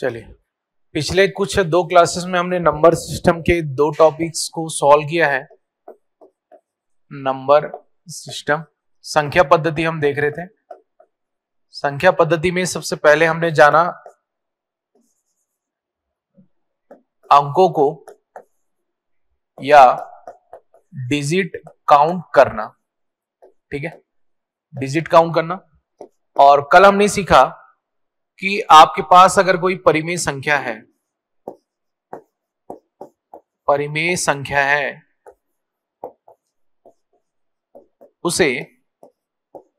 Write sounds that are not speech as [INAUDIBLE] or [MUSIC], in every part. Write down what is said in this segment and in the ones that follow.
चलिए। पिछले कुछ दो क्लासेस में हमने नंबर सिस्टम के दो टॉपिक्स को सॉल्व किया है। नंबर सिस्टम संख्या पद्धति हम देख रहे थे। संख्या पद्धति में सबसे पहले हमने जाना अंकों को या डिजिट काउंट करना। ठीक है? डिजिट काउंट करना। और कल हमने सीखा कि आपके पास अगर कोई परिमेय संख्या है, परिमेय संख्या है, उसे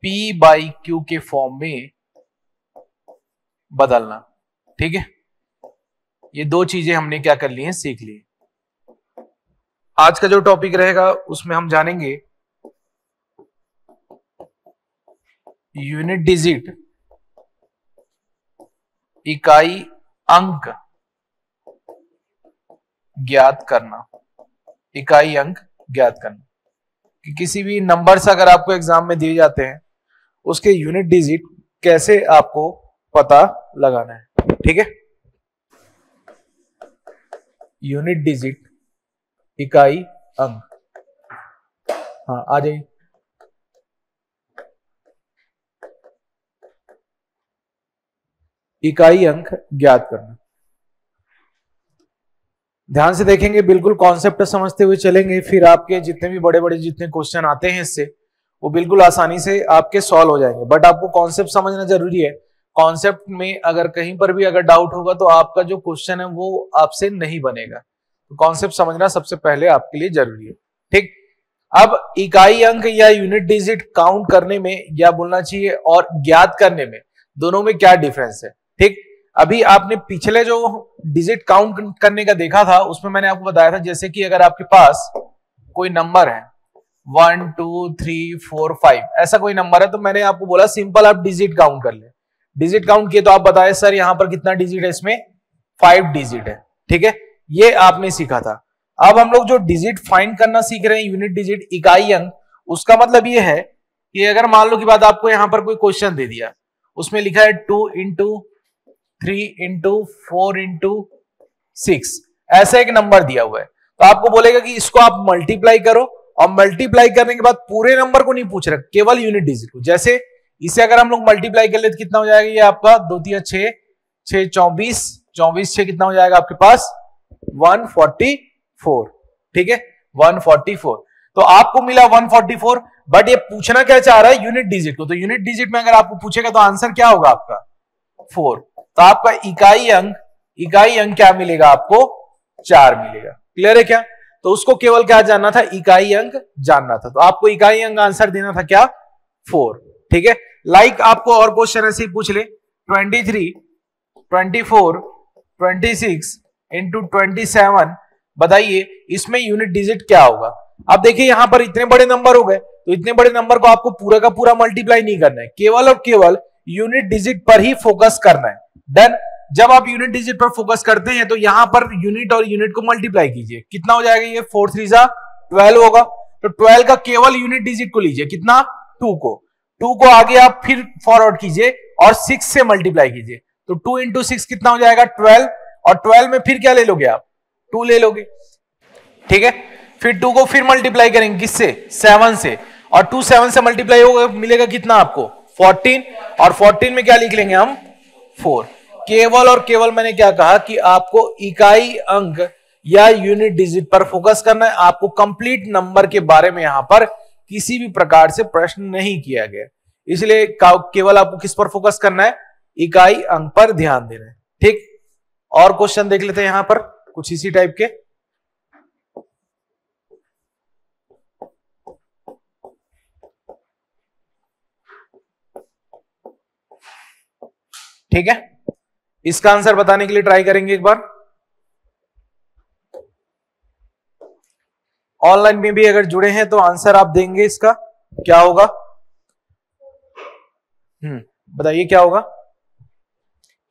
P बाई क्यू के फॉर्म में बदलना, ठीक है? ये दो चीज़ें हमने क्या कर ली हैं, सीख ली आज का जो टॉपिक रहेगा, उसमें हम जानेंगे यूनिट डिजिट इकाई अंक ज्ञात करना। इकाई अंक ज्ञात करना। कि किसी भी नंबर से अगर आपको एग्ज़ाम में दिए जाते हैं, उसके यूनिट डिजिट कैसे आपको पता लगाना है। ठीक है? यूनिट डिजिट इकाई अंक। हाँ आ जाइए। इकाई अंक ज्ञात करना। ध्यान से देखेंगे, बिल्कुल कॉन्सेप्ट समझते हुए चलेंगे, फिर आपके जितने भी बड़े बड़े जितने क्वेश्चन आते हैं इससे, वो बिल्कुल आसानी से आपके सॉल्व हो जाएँगे। बट आपको कॉन्सेप्ट समझना ज़रूरी है। कॉन्सेप्ट में अगर कहीं पर भी अगर डाउट होगा तो आपका जो क्वेश्चन है, वो आपसे नहीं बनेगा। तो कॉन्सेप्ट समझना सबसे पहले आपके लिए ज़रूरी है। ठीक? अब इकाई अंक या यूनिट डिजिट काउंट करने में या बोलना चाहिए और ज्ञात करने में, दोनों में क्या डिफरेंस है? ठीक? अभी आपने पिछले जो डिजिट काउंट करने का देखा था, उसमें मैंने आपको बताया था, जैसे कि अगर आपके पास कोई नंबर है one two three four five ऐसा कोई नंबर है तो मैंने आपको बोला सिंपल आप डिजिट काउंट कर ले। डिजिट काउंट किए तो आप बताए, सर, यहाँ पर कितना डिजिट है? इसमें फाइव डिजिट है। ठीक है? ये आपने सीखा था। अब हम लोग जो डिजिट फाइंड करना सीख रहे हैं यूनिट डिजिट इकाई अंक उसका मतलब ये है कि अगर मान लो कि बात आपको यहाँ पर कोई क्वेश्चन दे दिया, उसमें लिखा है two into three into four into six. ऐसा एक नंबर दिया हुआ है। तो आपको बोलेगा कि इसको आप मल्टीप्लाई करो और मल्टीप्लाई करने के बाद पूरे नंबर को नहीं पूछ रहे, केवल यूनिट डिजिट को। जैसे इसे अगर हम लोग मल्टीप्लाई कर ले तो कितना हो जाएगा? ये आपका दो, तीन, छह छह, चौबीस चौबीस, छह कितना हो जाएगा आपके पास? वन फोर्टी फोर ठीक है? वन फोर्टी फोर तो आपको मिला वन फोर्टी फोर बट ये पूछना क्या चाह रहा है? यूनिट डिजिट को। तो यूनिट डिजिट में अगर आपको पूछेगा तो आंसर क्या होगा आपका? फोर तो आपका इकाई अंक इकाई अंक क्या मिलेगा आपको? चार मिलेगा। क्लियर है क्या? तो उसको केवल क्या जानना था? इकाई अंक जानना था। तो आपको इकाई अंक आंसर देना था क्या? फोर ठीक है? लाइक आपको और क्वेश्चन ऐसे ही पूछ ले। Twenty three twenty four twenty six into twenty seven बताइए, इसमें यूनिट डिजिट क्या होगा? अब देखिए, यहाँ पर इतने बड़े नंबर हो गए। तो इतने बड़े नंबर को आपको पूरा का पूरा मल्टीप्लाई नहीं करना है। केवल और केवल यूनिट डिजिट पर ही फोकस करना है। देन जब आप यूनिट डिजिट पर फोकस करते हैं तो यहाँ पर यूनिट और यूनिट को मल्टीप्लाई कीजिए। कितना हो जाएगा ये? फोर थ्री जा ट्वेल्व होगा। तो ट्वेल्व का केवल यूनिट डिजिट को लीजिए। कितना? टू को। टू को आगे आप फिर फॉरवर्ड कीजिए और सिक्स से मल्टीप्लाई कीजिए। तो टू इंटू सिक्स कितना हो जाएगा? ट्वेल्व और ट्वेल्व में फिर क्या ले लोगे आप? टू ले लोगे। ठीक है? फिर टू को फिर मल्टीप्लाई करेंगे किससे? सेवन से। और टू सेवन से मल्टीप्लाई होगा, मिलेगा कितना आपको? फोर्टीन और फोर्टीन में क्या लिख लेंगे हम? फोर केवल और केवल मैंने क्या कहा कि आपको इकाई अंक या यूनिट डिजिट पर फोकस करना है। आपको कंप्लीट नंबर के बारे में यहाँ पर किसी भी प्रकार से प्रश्न नहीं किया गया। इसलिए केवल आपको किस पर फोकस करना है? इकाई अंक पर ध्यान देना है। ठीक? और क्वेश्चन देख लेते हैं यहाँ पर, कुछ इसी टाइप के। ठीक है? इसका आंसर बताने के लिए ट्राई करेंगे एक बार। ऑनलाइन में भी अगर जुड़े हैं तो आंसर आप देंगे इसका। क्या होगा? हम्म बताइए क्या होगा?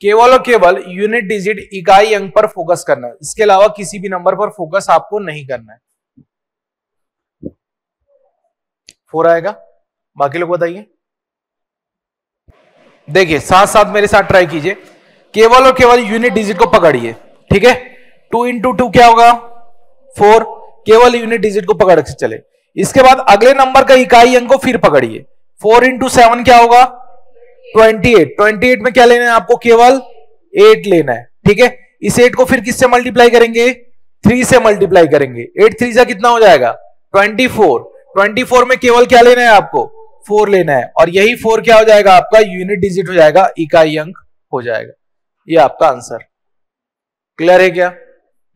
केवल और केवल यूनिट डिजिट इकाई अंक पर फोकस करना है। इसके अलावा किसी भी नंबर पर फोकस आपको नहीं करना है। फोर आएगा। बाकी लोग बताइए। देखिए साथ साथ मेरे साथ ट्राई कीजिए। केवल और केवल यूनिट डिजिट को पकड़िए, ठीक है? टू इंटू टू क्या होगा? फोर केवल यूनिट डिजिट को पकड़ के चले। इसके बाद अगले नंबर का इकाई अंक को फिर पकड़िए। फोर इंटू सेवन क्या होगा? ट्वेंटी एट ट्वेंटी एट में क्या लेना है आपको? केवल एट लेना है, ठीक है? इस एट को फिर किससे मल्टीप्लाई करेंगे? थ्री से मल्टीप्लाई करेंगे। एट थ्री से कितना हो जाएगा? ट्वेंटी फोर ट्वेंटी फोर में केवल क्या लेना है आपको? फोर लेना है। और यही फोर क्या हो जाएगा? आपका यूनिट डिजिट हो जाएगा, इकाई अंक हो जाएगा। ये आपका आंसर। क्लियर है क्या?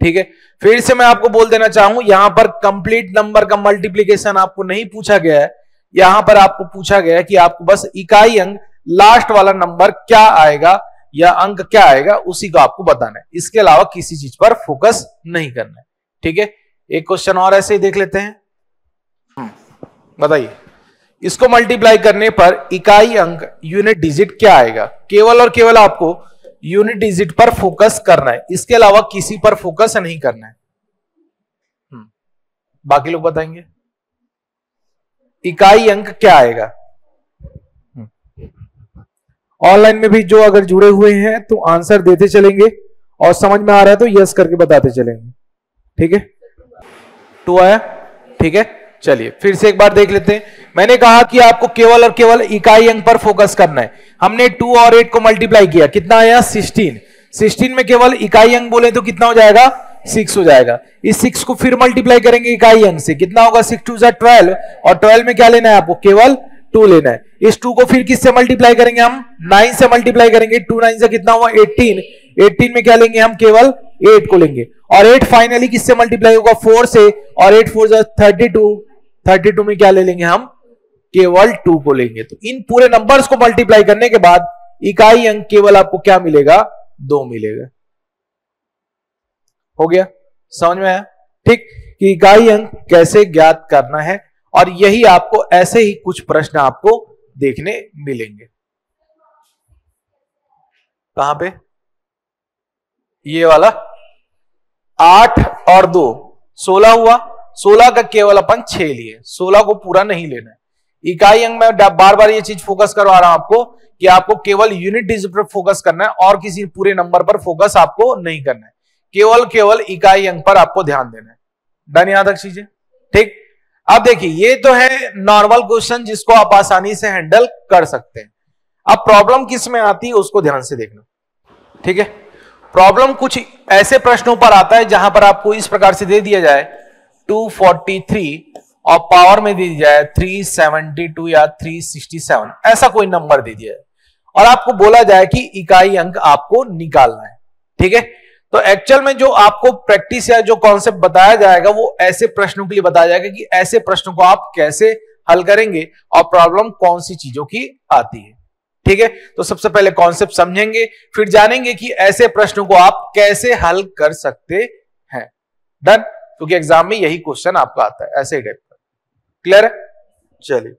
ठीक है। फिर से मैं आपको बोल देना चाहूँ यहाँ पर कंप्लीट नंबर का मल्टीप्लीकेशन आपको नहीं पूछा गया है। यहाँ पर आपको पूछा गया है कि आपको बस इकाई अंक लास्ट वाला नंबर क्या आएगा या अंक क्या आएगा उसी को आपको बताना है। इसके अलावा किसी चीज़ पर फोकस नहीं करना है। ठीक है? एक क्वेश्चन और ऐसे ही देख लेते हैं। हम्म, बताइए। इसको मल्टीप्लाई करने पर इकाई अंक यूनिट डिजिट क्या आएगा? केवल और केवल आपको यूनिट डिजिट पर फोकस करना है। इसके अलावा किसी पर फोकस नहीं करना है। हम्म, बाकी लोग बताएँगे? इकाई अंक क्या आएगा? ऑनलाइन में भी जो अगर जुड़े हुए हैं तो आंसर देते चलेंगे। और समझ में आ रहा है तो यस करके बताते चलेंगे। ठीक है? टू आया? ठीक है? चलिए फिर से एक बार देख लेते हैं। मैंने कहा कि आपको केवल और केवल इकाई अंक पर फोकस करना है। हमने टू और एट को मल्टीप्लाई किया। कितना आया? सिक्सटीन सिक्सटीन में केवल इकाई अंक बोले तो कितना हो जाएगा? सिक्स हो जाएगा। इस सिक्स को फिर मल्टीप्लाई करेंगे इकाई अंक से। कितना होगा? सिक्स टू ट्वेल्व और ट्वेल्व में क्या लेना है आपको? केवल टू लेना है। इस टू को फिर किससे मल्टीप्लाई करेंगे हम? नाइन से मल्टीप्लाई करेंगे। टू नाइन से कितना हुआ? एटीन एटीन में क्या लेंगे हम? केवल एट को लेंगे। और एट फाइनली किससे मल्टीप्लाई होगा? फोर से। और eight four thirty two thirty two में क्या ले लेंगे हम? केवल टू को लेंगे। तो इन पूरे नंबर्स को मल्टीप्लाई करने के बाद इकाई अंक केवल आपको क्या मिलेगा? दो मिलेगा। हो गया? समझ में आया? ठीक? कि इकाई अंक कैसे ज्ञात करना है? और यही आपको ऐसे ही कुछ प्रश्न आपको देखने मिलेंगे। कहाँ पे? ये वाला। आठ और दो। सोलह हुआ। सोलह का केवल अपन छह लिए। सोलह को पूरा नहीं लेना है। इकाई अंग में बार बार ये चीज़ फोकस करवा रहा हूँ आपको कि आपको केवल यूनिट डिजिट पर फोकस करना है और किसी पूरे नंबर पर फोकस आपको नहीं करना है। केवल केवल इकाई अंक पर आपको ध्यान देना है। डन यहाँ तक चीज़ें? ठीक? अब देखिए, ये तो है नॉर्मल क्वेश्चन जिसको आप आसानी से हैंडल कर सकते हैं। अब प्रॉब्लम किसमें आती है उसको ध्यान से देखना। ठीक है? प्रॉब्लम कुछ ऐसे प्रश्नों पर आता है जहाँ पर आपको इस प्रकार से दे दिया जाए 243 और पावर में दे दिया जाए 372 या 367 ऐसा कोई नंबर दे दिया। और आपको बोला जाए कि इकाई अंक आपको निकालना है, ठीक है? तो एक्चुअल में जो आपको प्रैक्टिस या जो कॉन्सेप्ट बताया जाएगा, वो ऐसे प्रश्नों के लिए बताया जाएगा कि ऐसे प्रश्नों को आप कैसे हल करेंगे और प्रॉब्लम कौन सी चीज़ों की आती है, ठीक है? तो सबसे पहले कॉन्सेप्ट समझेंगे, फिर जानेंगे कि ऐसे प्रश्नों को आप कैसे हल कर सकते हैं। डन क्योंकि एग्ज़ाम में यही क्वेश्चन आपका आता है, ऐसे टाइप का। क्लियर है? चलिए।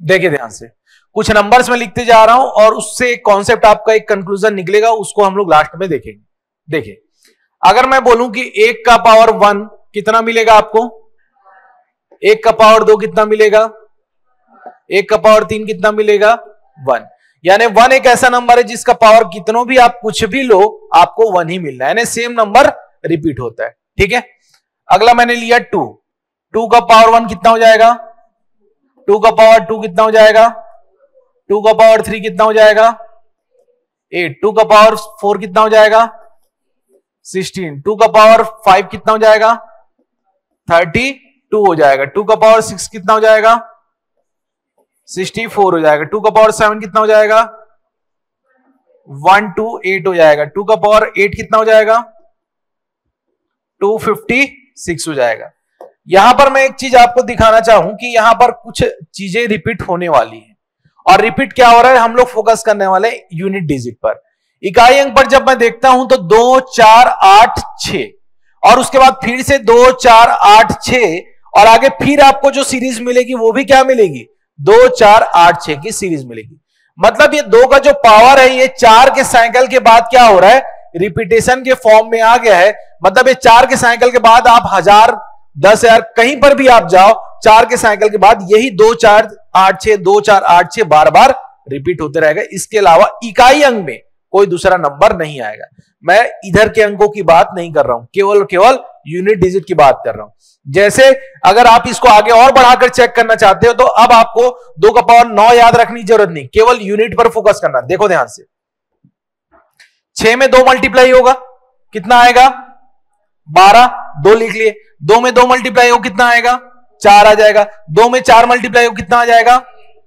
देखिए ध्यान से। कुछ नंबर्स में लिखते जा रहा हूँ और उससे एक कॉन्सेप्ट आपका एक कंक्लूजन निकलेगा उसको हम लोग लास्ट में देखेंगे। देखिए अगर मैं बोलूँ कि एक का पावर वन कितना मिलेगा आपको? एक का पावर दो कितना मिलेगा? एक का पावर तीन कितना मिलेगा? वन यानी वन एक ऐसा नंबर है जिसका पावर कितनों भी आप कुछ भी लो आपको वन ही मिलना है। यानी सेम नंबर रिपीट होता है। ठीक है? अगला मैंने लिया टू टू का पावर वन कितना हो जाएगा? टू का पावर टू कितना हो जाएगा? टू का पावर थ्री कितना हो जाएगा? एट। टू का पावर फोर कितना हो जाएगा? सिक्सटीन। टू का पावर फाइव कितना हो जाएगा? थर्टी टू हो जाएगा। टू का पावर सिक्स कितना हो जाएगा? सिक्सटी फोर हो जाएगा। टू का पावर सेवन कितना हो जाएगा? वन टू एट हो जाएगा। टू का पावर एट कितना हो जाएगा? टू फिफ्टी सिक्स हो जाएगा। यहाँ पर मैं एक चीज़ आपको दिखाना चाहूँ कि यहाँ पर कुछ चीज़ें रिपीट होने वाली है। और रिपीट क्या हो रहा है? हम लोग फोकस करने वाले यूनिट डिजिट पर। इकाई अंक पर जब मैं देखता हूँ तो दो, चार, आठ छ और उसके बाद फिर से दो, चार, आठ छ और आगे फिर आपको जो सीरीज़ मिलेगी वो भी क्या मिलेगी? दो, चार, आठ छ की सीरीज़ मिलेगी। मतलब ये दो का जो पावर है, ये चार के साइकिल के बाद क्या हो रहा है? रिपीटेशन के फॉर्म में आ गया है। मतलब ये चार के साइकिल के बाद आप हज़ार दस हज़ार, कहीं पर भी आप जाओ, चार के साइकिल के बाद यही दो चार आठ छह, दो चार आठ छह बार बार रिपीट होते रहेगा। इसके अलावा इकाई अंग में कोई दूसरा नंबर नहीं आएगा। मैं इधर के अंकों की बात नहीं कर रहा हूँ, केवल केवल यूनिट डिजिट की बात कर रहा हूँ। जैसे अगर आप इसको आगे और बढ़ाकर चेक करना चाहते हो तो अब आपको दो का पावर नौ याद रखने की ज़रूरत नहीं, केवल यूनिट पर फोकस करना। देखो ध्यान से। छह में दो मल्टीप्लाई होगा, कितना आएगा? बारह, दो लिख लिए। दो में दो मल्टीप्लाई हो कितना आएगा? चार आ जाएगा। दो में चार मल्टीप्लाई हो कितना आ जाएगा?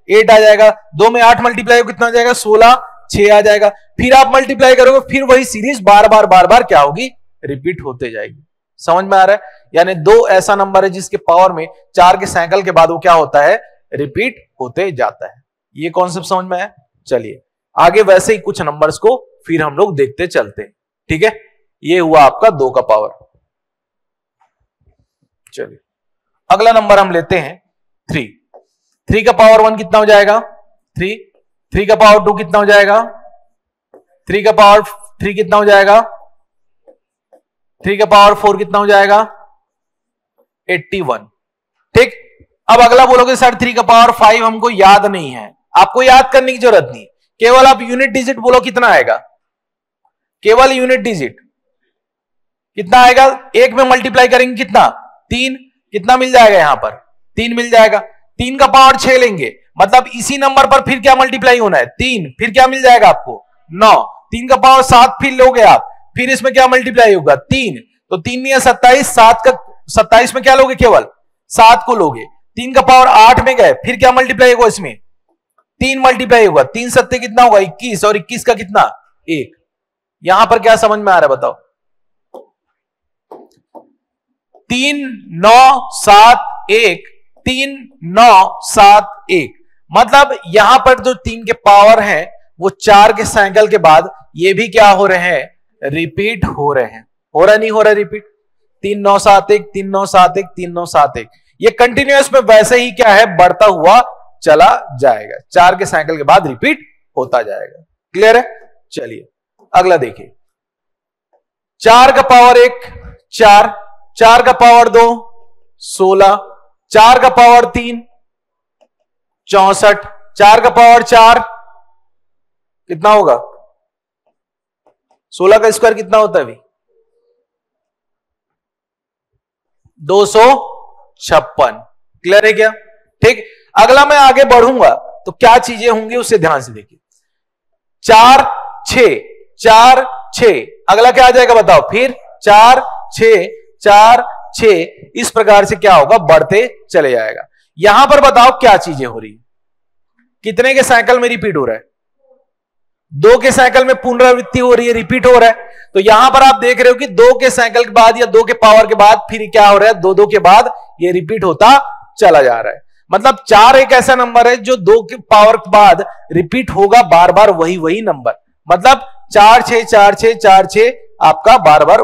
एट आ जाएगा। दो में आठ मल्टीप्लाई हो कितना आ जाएगा? सोलह, छह आ जाएगा। फिर आप मल्टीप्लाई करोगे, फिर वही सीरीज़ बार बार बार बार क्या होगी? रिपीट होते जाएगी। समझ में आ रहा है? यानी दो ऐसा नंबर है जिसके पावर में चार के साइकिल के बाद वो क्या होता है? रिपीट होते जाता है। ये कॉन्सेप्ट समझ में आया? चलिए। आगे वैसे ही कुछ नंबर्स को फिर हम लोग देखते चलते ठीक है? ये हुआ आपका दो का पावर चलिए। अगला नंबर हम लेते हैं थ्री थ्री का पावर वन कितना हो जाएगा? थ्री थ्री का पावर टू कितना हो जाएगा? थ्री का पावर थ्री कितना हो जाएगा? थ्री का पावर फोर कितना हो जाएगा? एट्टी वन ठीक? अब अगला बोलोगे, सर थ्री का पावर फाइव हमको याद नहीं है। आपको याद करने की ज़रूरत नहीं। केवल आप यूनिट डिजिट बोलो, कितना आएगा? केवल यूनिट डिजिट कितना आएगा? एक में मल्टीप्लाई करेंगे, कितना? तीन कितना मिल जाएगा यहाँ पर? तीन मिल जाएगा। तीन का पावर छह लेंगे। मतलब इसी नंबर पर फिर क्या मल्टीप्लाई होना है? तीन। फिर क्या मिल जाएगा आपको? नौ। तीन का पावर सात फिर लोगे आप। फिर इसमें क्या मल्टीप्लाई होगा? तीन। तो तीन या सत्ताईस, सात का, सत्ताईस में क्या लोगे केवल? सात को लोगे। तीन का पावर आठ में गए। फिर क्या मल्टीप्लाई होगा इसमें? तीन मल्टीप्लाई होगा। तीन सत्ते कितना होगा? इक्कीस। और इक्कीस का कितना? एक। यहाँ पर क्या समझ में आ रहा है बताओ। तीन, नौ, सात, एक। तीन, नौ, सात, एक। मतलब यहाँ पर जो तीन के पावर हैं, वो चार के साइकिल के बाद ये भी क्या हो रहे हैं? रिपीट हो रहे हैं। हो रहा नहीं हो रहा रिपीट तीन, नौ, सात, एक, तीन, नौ, सात, एक, तीन, नौ, सात, एक। ये कंटिन्यूस में वैसे ही क्या है? बढ़ता हुआ चला जाएगा। चार के साइकिल के बाद रिपीट होता जाएगा। क्लियर है? चलिए, अगला देखिए। चार का पावर एक, चार चार का पावर दो, सोलह। चार का पावर तीन, चौसठ। चार का पावर चार, कितना होगा? सोलह का स्क्वायर कितना होता है अभी? दो सौ छप्पन। क्लियर है क्या? ठीक। अगला मैं आगे बढ़ूँगा तो क्या चीज़ें होंगी उसे ध्यान से देखिए। चार छ चार छ अगला क्या आ जाएगा बताओ? फिर चार छ चार छ इस प्रकार से क्या होगा? बढ़ते चले जाएगा। यहाँ पर बताओ क्या चीज़ें हो रही कितने के साइकिल में रिपीट हो रहा है? दो के साइकिल में पुनरावृत्ति हो रही है रिपीट हो रहा है। तो यहाँ पर आप देख रहे हो कि दो के साइकिल के बाद या दो के पावर के बाद फिर क्या हो रहा है? दो दो के बाद ये रिपीट होता चला जा रहा है। मतलब चार एक ऐसा नंबर है जो दो के पावर के बाद रिपीट होगा बार बार वही वही नंबर मतलब चार छ चार छ चार छ आपका बार बार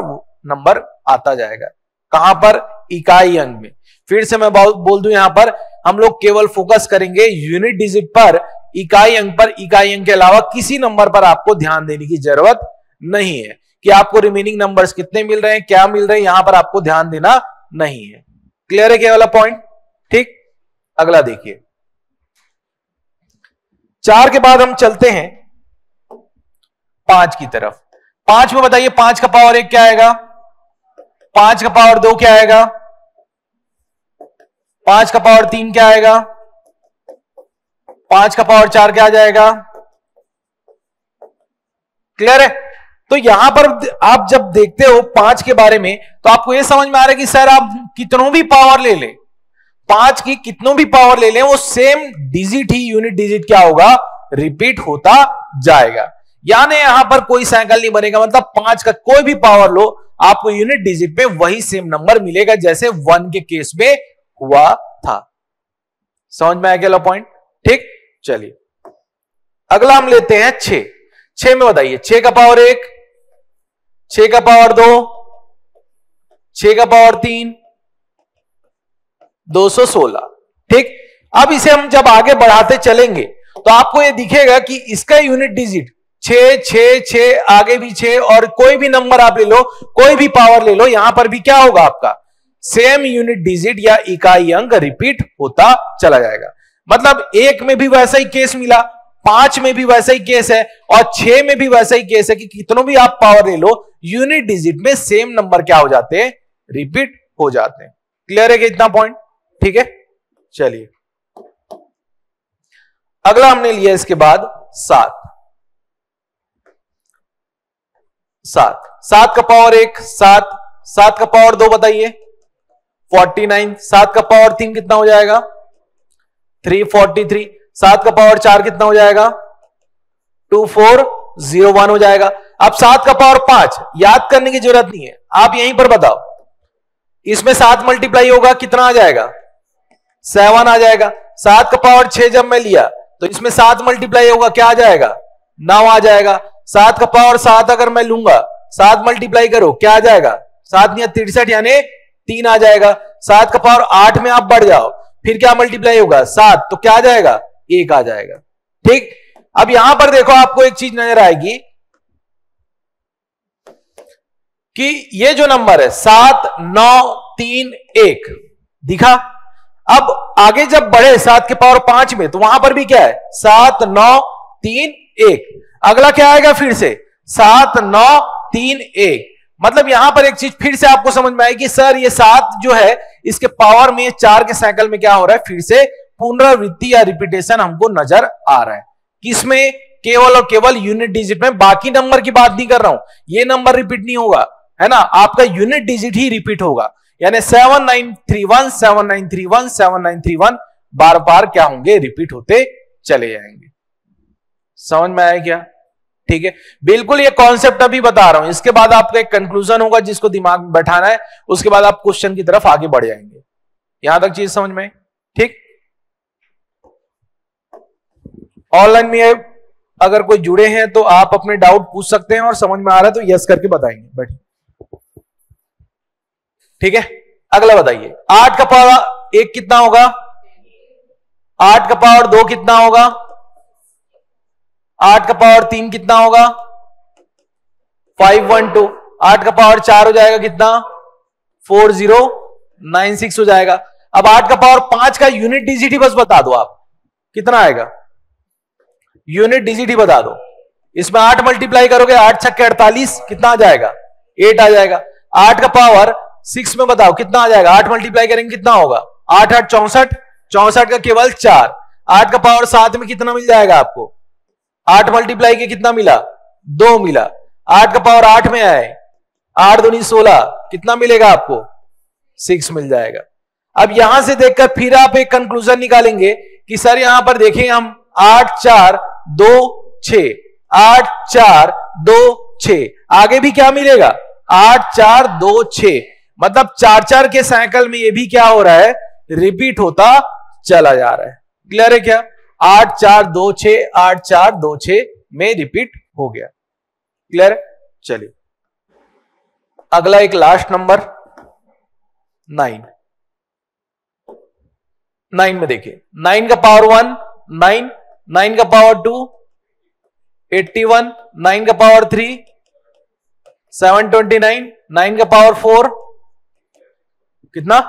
नंबर आता जाएगा। कहाँ पर? इकाई अंक में। फिर से मैं बोल दू यहाँ पर, हम लोग केवल फोकस करेंगे यूनिट डिजिट पर, इकाई अंक पर, इकाई अंक के अलावा किसी नंबर पर आपको ध्यान देने की ज़रूरत नहीं है। कि आपको रिमेनिंग नंबर्स कितने मिल रहे हैं, क्या मिल रहे हैं, यहाँ पर आपको ध्यान देना नहीं है। क्लियर है क्या वाला पॉइंट ठीक? अगला देखिए। चार के बाद हम चलते हैं पाँच की तरफ़। पाँच में बताइए पाँच का पावर एक क्या आएगा? पाँच का पावर दो क्या आएगा? पाँच का पावर तीन क्या आएगा? पाँच का पावर चार क्या आ जाएगा? क्लियर है? तो यहाँ पर आप जब देखते हो पाँच के बारे में तो आपको यह समझ में आ रहा है कि सर आप कितनों भी पावर ले लें, पाँच की कितनों भी पावर ले लें, वो सेम डिजिट ही यूनिट डिजिट क्या होगा? रिपीट होता जाएगा। यानी यहाँ पर कोई साइकिल नहीं बनेगा मतलब पाँच का कोई भी पावर लो आपको यूनिट डिजिट पे वही सेम नंबर मिलेगा जैसे वन के केस में हुआ था। समझ में आ गया पॉइंट ठीक, चलिए। अगला हम लेते हैं छ छ में बताइए छ का पावर एक छ का पावर दो छ का पावर तीन, दो सौ सोलह। ठीक, अब इसे हम जब आगे बढ़ाते चलेंगे तो आपको यह दिखेगा कि इसका यूनिट डिजिट छ छ छ, आगे भी छ और कोई भी नंबर आप ले लो, कोई भी पावर ले लो, यहाँ पर भी क्या होगा आपका? सेम यूनिट डिजिट या इकाई अंक रिपीट होता चला जाएगा। मतलब एक में भी वैसा ही केस मिला, पाँच में भी वैसा ही केस है और छह में भी वैसा ही केस है कि कितनों भी आप पावर ले लो यूनिट डिजिट में सेम नंबर क्या हो जाते हैं? रिपीट हो जाते हैं। क्लियर है कि इतना पॉइंट ठीक है? चलिए। अगला हमने लिया इसके बाद सात। सात। सात का पावर एक, सात। सात का पावर दो बताइए। फोर्टी नाइन सात का पावर तीन कितना हो जाएगा? थ्री फोर्टी थ्री सात का पावर चार कितना हो जाएगा? टू फोर ज़ीरो वन हो जाएगा। अब सात का पावर पाँच, याद करने की ज़रूरत नहीं है। आप यहीं पर बताओ। इसमें सात मल्टीप्लाई होगा, कितना आ जाएगा? सेवन आ जाएगा। सात का पावर छह जब मैं लिया तो इसमें सात मल्टीप्लाई होगा, क्या आ जाएगा? नौ आ जाएगा। सात का पावर सात अगर मैं लूँगा, सात मल्टीप्लाई करो, क्या आ जाएगा? सात या तिरसठ यानी तीन आ जाएगा। सात का पावर आठ में आप बढ़ जाओ, फिर क्या मल्टीप्लाई होगा? सात तो क्या आ जाएगा? एक आ जाएगा। ठीक? अब यहाँ पर देखो, आपको एक चीज़ नज़र आएगी कि ये जो नंबर है, सात, नौ, तीन, एक, दिखा? अब आगे जब बढ़े सात के पावर पाँच में तो वहाँ पर भी क्या है? सात, नौ, तीन, एक। अगला क्या आएगा फिर से? सात, नौ, तीन, एक। मतलब यहाँ पर एक चीज़ फिर से आपको समझ में आएगी, सर, ये सात जो है, इसके पावर में चार के साइकिल में क्या हो रहा है? फिर से पुनरावृत्ति या रिपीटेशन हमको नज़र आ रहा है। किसमें? केवल और केवल यूनिट डिजिट में। बाकी नंबर की बात नहीं कर रहा हूँ। ये नंबर रिपीट नहीं होगा, है ना? आपका यूनिट डिजिट ही रिपीट होगा। यानी seven nine three one seven nine three one seven nine three one बार बार क्या होंगे? रिपीट होते चले जाएँगे। समझ में आया क्या? ठीक है? बिल्कुल ये कॉन्सेप्ट अभी बता रहा हूँ। इसके बाद आपका एक कंक्लूजन होगा जिसको दिमाग में बैठाना है। उसके बाद आप क्वेश्चन की तरफ़ आगे बढ़ जाएँगे। यहाँ तक चीज़ समझ में ठीक? ऑनलाइन में अगर कोई जुड़े हैं तो आप अपने डाउट पूछ सकते हैं और समझ में आ रहा है तो यस करके बताएँगे। बैठ। ठीक है? अगला बताइए। आठ का पावर एक कितना होगा? आठ का पावर दो कितना होगा? आठ का पावर तीन कितना होगा? Five one two. आठ का पावर चार हो जाएगा कितना? Four zero. नाइन सिक्स हो जाएगा। अब आठ का पावर पाँच का यूनिट डिजिट बस बता दो आप। कितना आएगा? यूनिट डिजिट बता दो। इसमें आठ मल्टीप्लाई करोगे, आठ छक्के अड़तालीस, कितना आ जाएगा? एट आ जाएगा। आठ का पावर सिक्स में बताओ, कितना आ जाएगा? आठ मल्टीप्लाई करेंगे, कितना होगा? आठ आठ चौसठ। चौसठ का केवल चार। आठ का पावर सात में कितना मिल जाएगा आपको? आठ मल्टीप्लाई के कितना मिला? दो मिला। आठ का पावर आठ में आए। आठ दूनी सोलह, कितना मिलेगा आपको? सिक्स मिल जाएगा। अब यहाँ से देखकर फिर आप एक कंक्लूजन निकालेंगे कि सर यहाँ पर देखें हम आठ, चार, दो छ आठ, चार, दो छ आगे भी क्या मिलेगा? आठ, चार, दो छ मतलब चार चार के साइकिल में ये भी क्या हो रहा है? रिपीट होता चला जा रहा है। क्लियर है क्या? आठ चार दो छ आठ चार दो छ में रिपीट हो गया। क्लियर चलिए। अगला एक लास्ट नंबर नाइन नाइन में देखिए। नाइन का पावर वन नाइन नाइन का power two eighty one nine का power three seven twenty nine nine का पावर फोर कितना?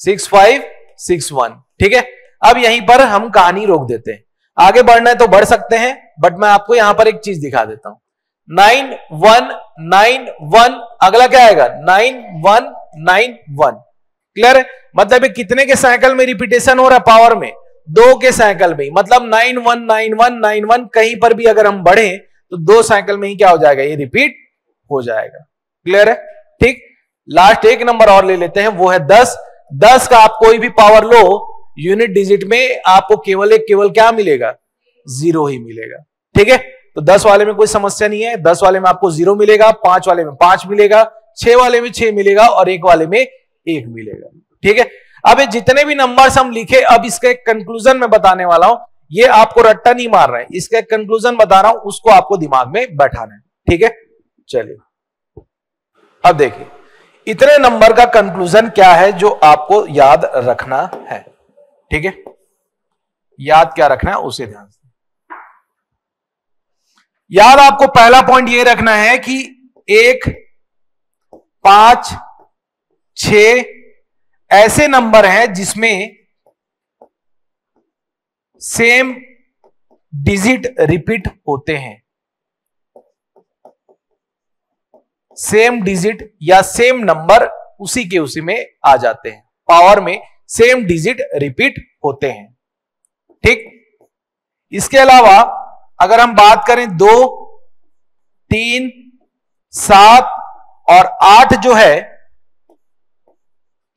सिक्स फाइव सिक्स वन ठीक है? अब यहीं पर हम कहानी रोक देते हैं। आगे बढ़ना है तो बढ़ सकते हैं बट मैं आपको यहाँ पर एक चीज़ दिखा देता हूँ। नाइन वन नाइन वन, अगला क्या आएगा? Nine one nine one. Clear मतलब कितने के साइकिल में रिपीटेशन हो रहा है पावर में? दो के साइकिल में मतलब nine one nine one nine one कहीं पर भी अगर हम बढ़े तो दो साइकिल में ही क्या हो जाएगा? ये रिपीट हो जाएगा। क्लियर है? ठीक? लास्ट एक नंबर और ले लेते हैं, वो है दस। दस का आप कोई भी पावर लो यूनिट डिजिट में आपको केवल एक केवल क्या मिलेगा? ज़ीरो ही मिलेगा। ठीक है? तो दस वाले में कोई समस्या नहीं है। दस वाले में आपको ज़ीरो मिलेगा, पाँच वाले में पाँच मिलेगा, छह वाले में छह मिलेगा और एक वाले में एक मिलेगा। ठीक है? अब जितने भी नंबर्स हम लिखे, अब इसका एक कंक्लूजन में बताने वाला हूँ। ये आपको रट्टा नहीं मार रहा है। इसका एक कंक्लूजन बता रहा हूँ, उसको आपको दिमाग में बैठाना है। ठीक है? चलिए। अब देखिए, इतने नंबर का कंक्लूजन क्या है जो आपको याद रखना है? ठीक है? याद क्या रखना है? उसे ध्यान से। याद आपको पहला पॉइंट ये रखना है कि एक, पाँच छ ऐसे नंबर हैं जिसमें सेम डिजिट रिपीट होते हैं। सेम डिजिट या सेम नंबर उसी के उसी में आ जाते हैं। पावर में सेम डिजिट रिपीट होते हैं। ठीक? इसके अलावा अगर हम बात करें दो, तीन, सात और आठ जो है,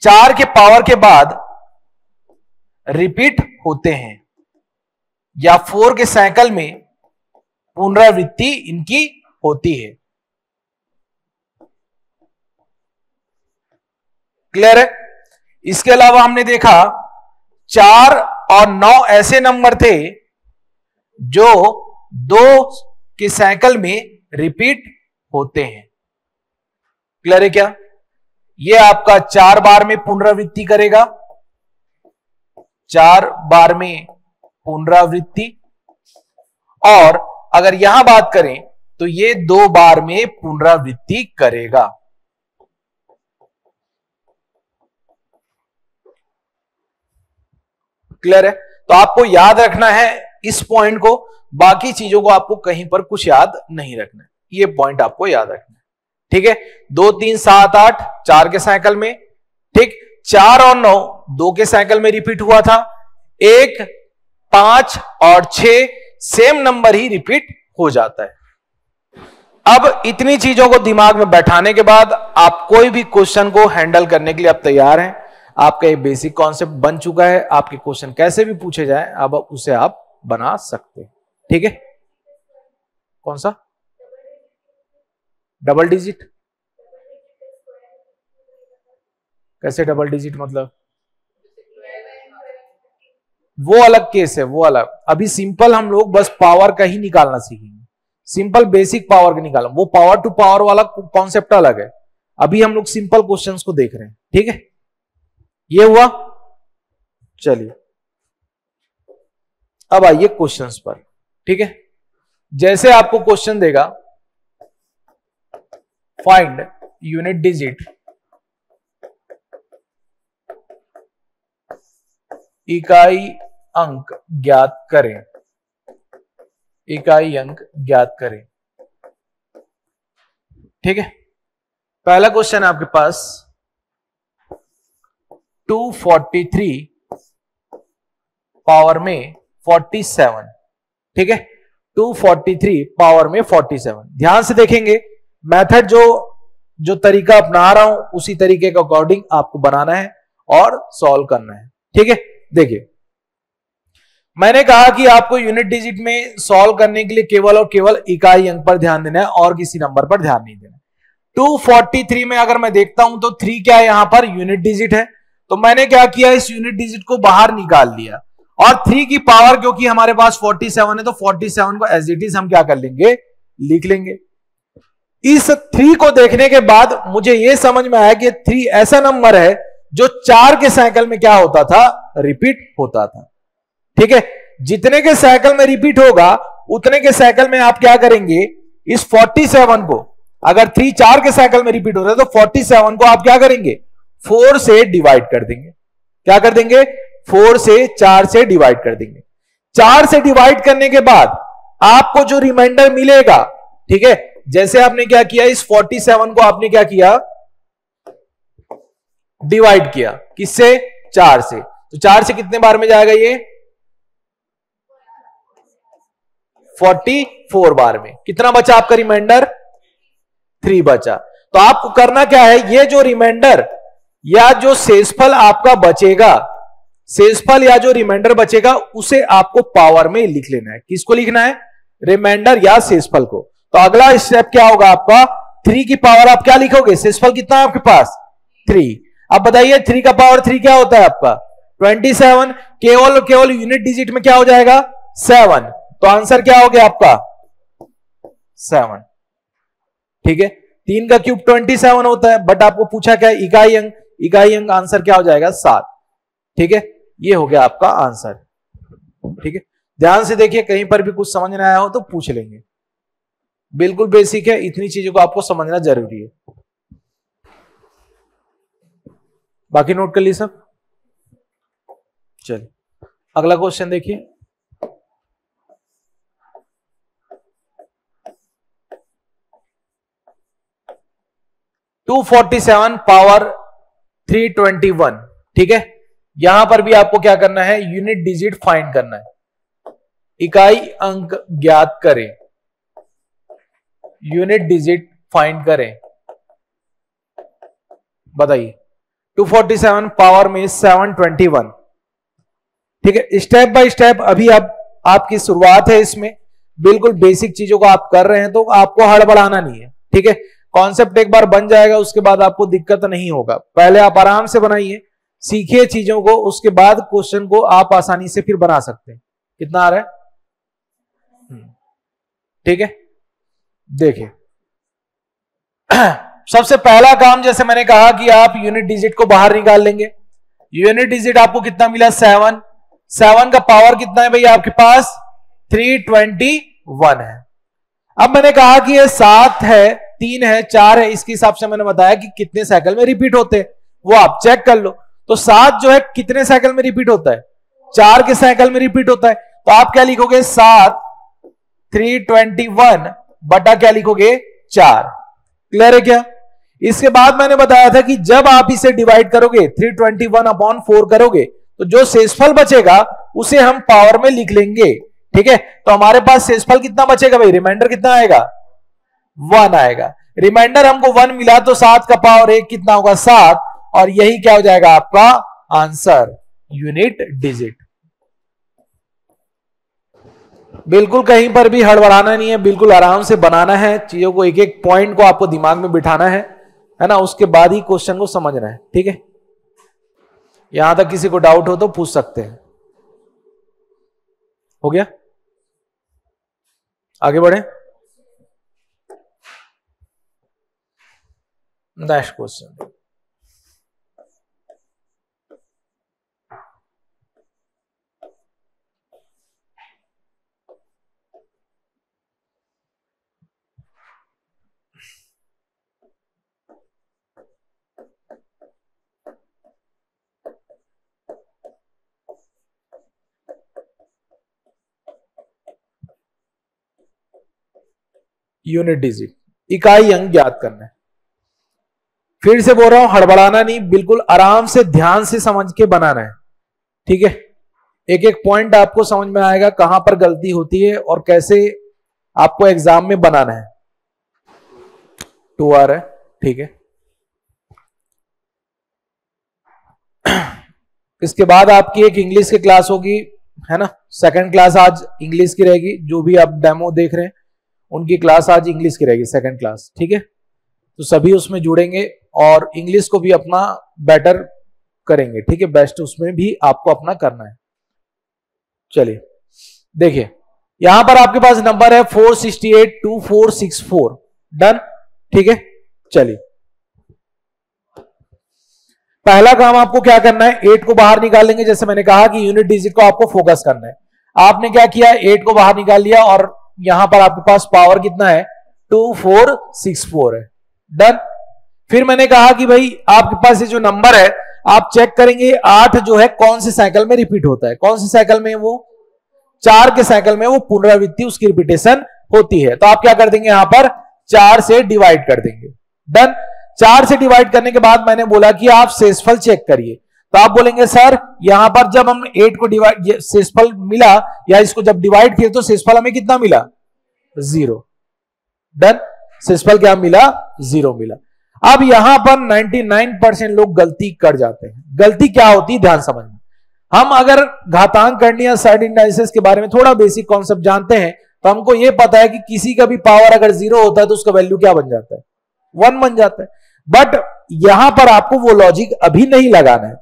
चार के पावर के बाद रिपीट होते हैं या फोर के साइकिल में पुनरावृत्ति इनकी होती है। क्लियर है? इसके अलावा हमने देखा, चार और नौ ऐसे नंबर थे जो दो के साइकिल में रिपीट होते हैं। क्लियर है क्या? ये आपका चार बार में पुनरावृत्ति करेगा। चार बार में पुनरावृत्ति। और अगर यहाँ बात करें तो ये दो बार में पुनरावृत्ति करेगा। क्लियर है? तो आपको याद रखना है इस पॉइंट को, बाकी चीज़ों को आपको कहीं पर कुछ याद नहीं रखना है। ये पॉइंट आपको याद रखना है। ठीक है? दो, तीन, सात, आठ, चार के साइकिल में, ठीक? चार और नौ, दो के साइकिल में रिपीट हुआ था। एक, पाँच और छ सेम नंबर ही रिपीट हो जाता है। अब इतनी चीज़ों को दिमाग में बैठाने के बाद आप कोई भी क्वेश्चन को हैंडल करने के लिए आप तैयार हैं। आपका ये बेसिक कॉन्सेप्ट बन चुका है। आपके क्वेश्चन कैसे भी पूछे जाए, अब उसे आप बना सकते हैं। ठीक है? कौन सा? डबल डिजिट कैसे डबल डिजिट मतलब? वो अलग केस है, वो अलग। अभी सिंपल हम लोग बस पावर का ही निकालना सीखेंगे। सिंपल बेसिक पावर का निकालना। वो पावर टू पावर वाला कॉन्सेप्ट अलग है। अभी हम लोग सिंपल क्वेश्चंस को देख रहे हैं। ठीक है? ये हुआ? चलिए। अब आइए क्वेश्चंस पर। ठीक है? जैसे आपको क्वेश्चन देगा फाइंड यूनिट डिजिट इकाई अंक ज्ञात करें। इकाई अंक ज्ञात करें। ठीक है? पहला क्वेश्चन है आपके पास 243 पावर में 47 ठीक है? 243 पावर में 47 ध्यान से देखेंगे, मेथड जो जो तरीका अपना रहा हूँ, उसी तरीके के अकॉर्डिंग आपको बनाना है और सॉल्व करना है। ठीक है? देखिए, मैंने कहा कि आपको यूनिट डिजिट में सॉल्व करने के लिए केवल और केवल इकाई अंक पर ध्यान देना है और किसी नंबर पर ध्यान नहीं देना। 243 में अगर मैं देखता हूँ तो थ्री क्या है? यहाँ पर यूनिट डिजिट है। तो मैंने क्या किया, इस यूनिट डिजिट को बाहर निकाल लिया। और थ्री की पावर क्योंकि हमारे पास 47 है तो 47 को एज इट इज़ हम क्या कर लेंगे? लिख लेंगे। इस थ्री को देखने के बाद मुझे यह समझ में आया कि थ्री ऐसा नंबर है जो चार के साइकिल में क्या होता था? रिपीट होता था। ठीक है? जितने के साइकिल में रिपीट होगा, उतने के साइकिल में आप क्या करेंगे? इस 47 को, अगर थ्री चार के साइकिल में रिपीट हो रहा है तो 47 को आप क्या करेंगे? फोर से डिवाइड कर देंगे। क्या कर देंगे? फोर से चार से डिवाइड कर देंगे। चार से डिवाइड करने के बाद आपको जो रिमाइंडर मिलेगा, ठीक है? जैसे आपने क्या किया, इस 47 को आपने क्या किया? डिवाइड किया। किससे? चार से। तो चार से कितने बार में जाएगा ये? 44 बार में। कितना बचा आपका रिमाइंडर थ्री बचा। तो आपको करना क्या है? ये जो रिमाइंडर या जो शेषफल आपका बचेगा, शेषफल या जो रिमाइंडर बचेगा, उसे आपको पावर में लिख लेना है। किसको लिखना है? रिमाइंडर या शेषफल को। तो अगला स्टेप क्या होगा आपका? थ्री की पावर आप क्या लिखोगे? शेषफल कितना है आपके पास? थ्री अब बताइए थ्री का पावर थ्री क्या होता है आपका? ट्वेंटी सेवन केवल केवल यूनिट डिजिट में क्या हो जाएगा? सेवन तो आंसर क्या हो गया आपका? सेवन ठीक है? तीन का क्यूब ट्वेंटी सेवन होता है बट आपको पूछा क्या इकाई अंक। इकाई अंक आंसर क्या हो जाएगा? सात। ठीक है? ये हो गया आपका आंसर। ठीक है? ध्यान से देखिए, कहीं पर भी कुछ समझ नहीं आया हो तो पूछ लेंगे। बिल्कुल बेसिक है, इतनी चीज़ों को आपको समझना ज़रूरी है। बाकी नोट कर लिए सब? चलिए, अगला क्वेश्चन देखिए। टू फोर्टी सेवन पावर 321 ठीक है? यहाँ पर भी आपको क्या करना है? यूनिट डिजिट फाइंड करना है। इकाई अंक ज्ञात करें। यूनिट डिजिट फाइंड करें। बताइए। 247 पावर में 721 ठीक है? स्टेप बाय स्टेप अभी अब आपकी शुरुआत है इसमें। बिल्कुल बेसिक चीज़ों को आप कर रहे हैं तो आपको हड़बड़ाना नहीं है। ठीक है? कॉन्सेप्ट एक बार बन जाएगा, उसके बाद आपको दिक्कत नहीं होगा। पहले आप आराम से बनाइए, सीखिए चीज़ों को, उसके बाद क्वेश्चन को आप आसानी से फिर बना सकते हैं। कितना आ रहा है? हम्म। ठीक है? देखिए। [CLEARS THROAT] सबसे पहला काम, जैसे मैंने कहा कि आप यूनिट डिजिट को बाहर निकाल लेंगे। यूनिट डिजिट आपको कितना मिला? सेवन सेवन का पावर कितना है भैया आपके पास? थ्री ट्वेंटी वन है। अब मैंने कहा कि ये सात है तीन है, चार है, इसके हिसाब से मैंने बताया कि कितने साइकिल में रिपीट होते हैं। वो आप चेक कर लो। तो सात जो है, कितने साइकिल में रिपीट होता है? चार के साइकिल में रिपीट होता है। तो आप क्या लिखोगे? सात थ्री ट्वेंटी वन बटा क्या लिखोगे? चार। क्लियर है क्या? इसके बाद मैंने बताया था कि जब आप इसे डिवाइड करोगे three twenty one upon four करोगे तो जो शेषफल बचेगा, उसे हम पावर में लिख लेंगे। ठीक है? तो हमारे पास शेषफल कितना बचेगा भाई? रिमाइंडर कितना आएगा? वन आएगा। रिमाइंडर हमको वन मिला तो सात का पावर एक कितना होगा? सात। और यही क्या हो जाएगा आपका? आंसर यूनिट डिजिट बिल्कुल कहीं पर भी हड़बड़ाना नहीं है, बिल्कुल आराम से बनाना है। चीज़ों को एक एक पॉइंट को आपको दिमाग में बिठाना है है ना? उसके बाद ही क्वेश्चन को समझना है, ठीक है? यहाँ तक किसी को डाउट हो तो पूछ सकते हैं। हो गया? आगे बढ़े। नेक्स्ट क्वेश्चन यूनिट डिजिट इकाई अंक ज्ञात करना। है फिर से बोल रहा हूँ, हड़बड़ाना नहीं, बिल्कुल आराम से, ध्यान से समझ के बनाना है। ठीक है? एक एक पॉइंट आपको समझ में आएगा कहाँ पर गलती होती है और कैसे आपको एग्ज़ाम में बनाना है। टू आर है, ठीक है? इसके बाद आपकी एक इंग्लिश की क्लास होगी, है ना? सेकंड क्लास आज इंग्लिश की रहेगी, जो भी आप डेमो देख रहे हैं, उनकी क्लास आज इंग्लिश की रहेगी सेकंड क्लास ठीक है? तो सभी उसमें जुड़ेंगे और इंग्लिश को भी अपना बेटर करेंगे, ठीक है? बेस्ट उसमें भी आपको अपना करना है। चलिए, देखिए, यहाँ पर आपके पास नंबर है four sixty eight two four six four done ठीक है? चलिए, पहला काम आपको क्या करना है? एट को बाहर निकाल लेंगे, जैसे मैंने कहा कि यूनिट डिजिट को आपको फोकस करना है। आपने क्या किया? एट को बाहर निकाल लिया और यहाँ पर आपके पास पावर कितना है? टू फोर सिक्स फोर है। डन। फिर मैंने कहा कि भाई, आपके पास ये जो नंबर है, आप चेक करेंगे आठ जो है, कौन से साइकिल में रिपीट होता है। कौन से साइकिल में वो? चार के साइकिल में वो पुनरावृत्ति, उसकी रिपीटेशन होती है। तो आप क्या कर देंगे यहाँ पर? चार से डिवाइड कर देंगे। डन। चार से डिवाइड करने के बाद मैंने बोला कि आप शेषफल चेक करिए। तो आप बोलेंगे, सर, यहाँ पर जब हम एट को डिवाइड शेषफल मिला, या इसको जब डिवाइड किए तो शेषफल हमें कितना मिला? Zero done. शेषफल क्या मिला? ज़ीरो मिला। अब यहाँ पर 99 परसेंट लोग गलती कर जाते हैं। गलती क्या होती? है ध्यान समझना। हम अगर घातांक करनी या साइड इंडाइसिस के बारे में, थोड़ा बेसिक कॉन्सेप्ट जानते हैं तो हमको यह पता है कि किसी का भी पावर अगर ज़ीरो होता है तो उसका वैल्यू क्या बन जाता है? वन बन जाता है। बट यहाँ पर आपको वो लॉजिक अभी नहीं लगाना है।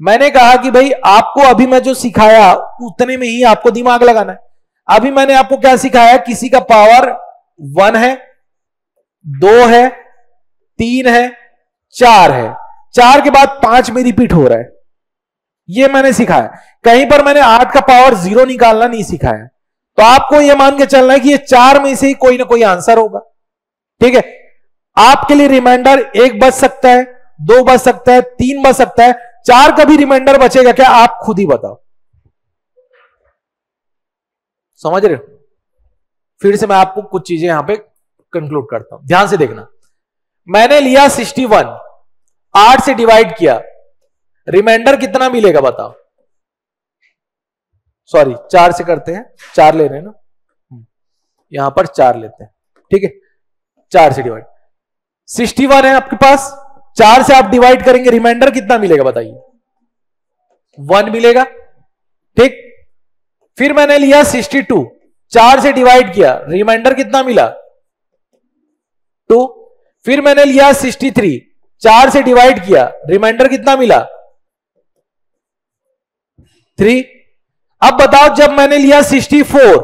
मैंने कहा कि भाई, आपको अभी मैं जो सिखाया, उतने में ही आपको दिमाग लगाना है। अभी मैंने आपको क्या सिखाया? किसी का पावर वन है दो है, तीन है, चार है। चार के बाद पाँच में रिपीट हो रहा है। ये मैंने सिखाया। कहीं पर मैंने आठ का पावर ज़ीरो निकालना नहीं सिखाया। तो आपको यह मान के चलना है कि ये चार में से ही कोई ना कोई आंसर होगा। ठीक है? आपके लिए रिमाइंडर एक बच सकता है, दो बच सकता है, तीन बच सकता है। चार का भी रिमाइंडर बचेगा क्या? आप खुद ही बताओ। समझ रहे हो? फिर से मैं आपको कुछ चीज़ें यहाँ पे कंक्लूड करता हूँ। ध्यान से देखना। मैंने लिया 61 आठ से डिवाइड किया। रिमाइंडर कितना मिलेगा बताओ। सॉरी चार से करते हैं। चार ले रहे हैं ना? हम्म, यहाँ पर चार लेते हैं। ठीक है? चार से डिवाइड सिक्सटी वन है आपके पास। चार से आप डिवाइड करेंगे रिमाइंडर कितना मिलेगा बताइए। वन मिलेगा। ठीक? फिर मैंने लिया सिक्सटी टू। चार से डिवाइड किया। रिमाइंडर कितना मिला? टू, फिर मैंने लिया सिक्सटी थ्री। चार से डिवाइड किया रिमाइंडर कितना मिला? थ्री। अब बताओ, जब मैंने लिया sixty four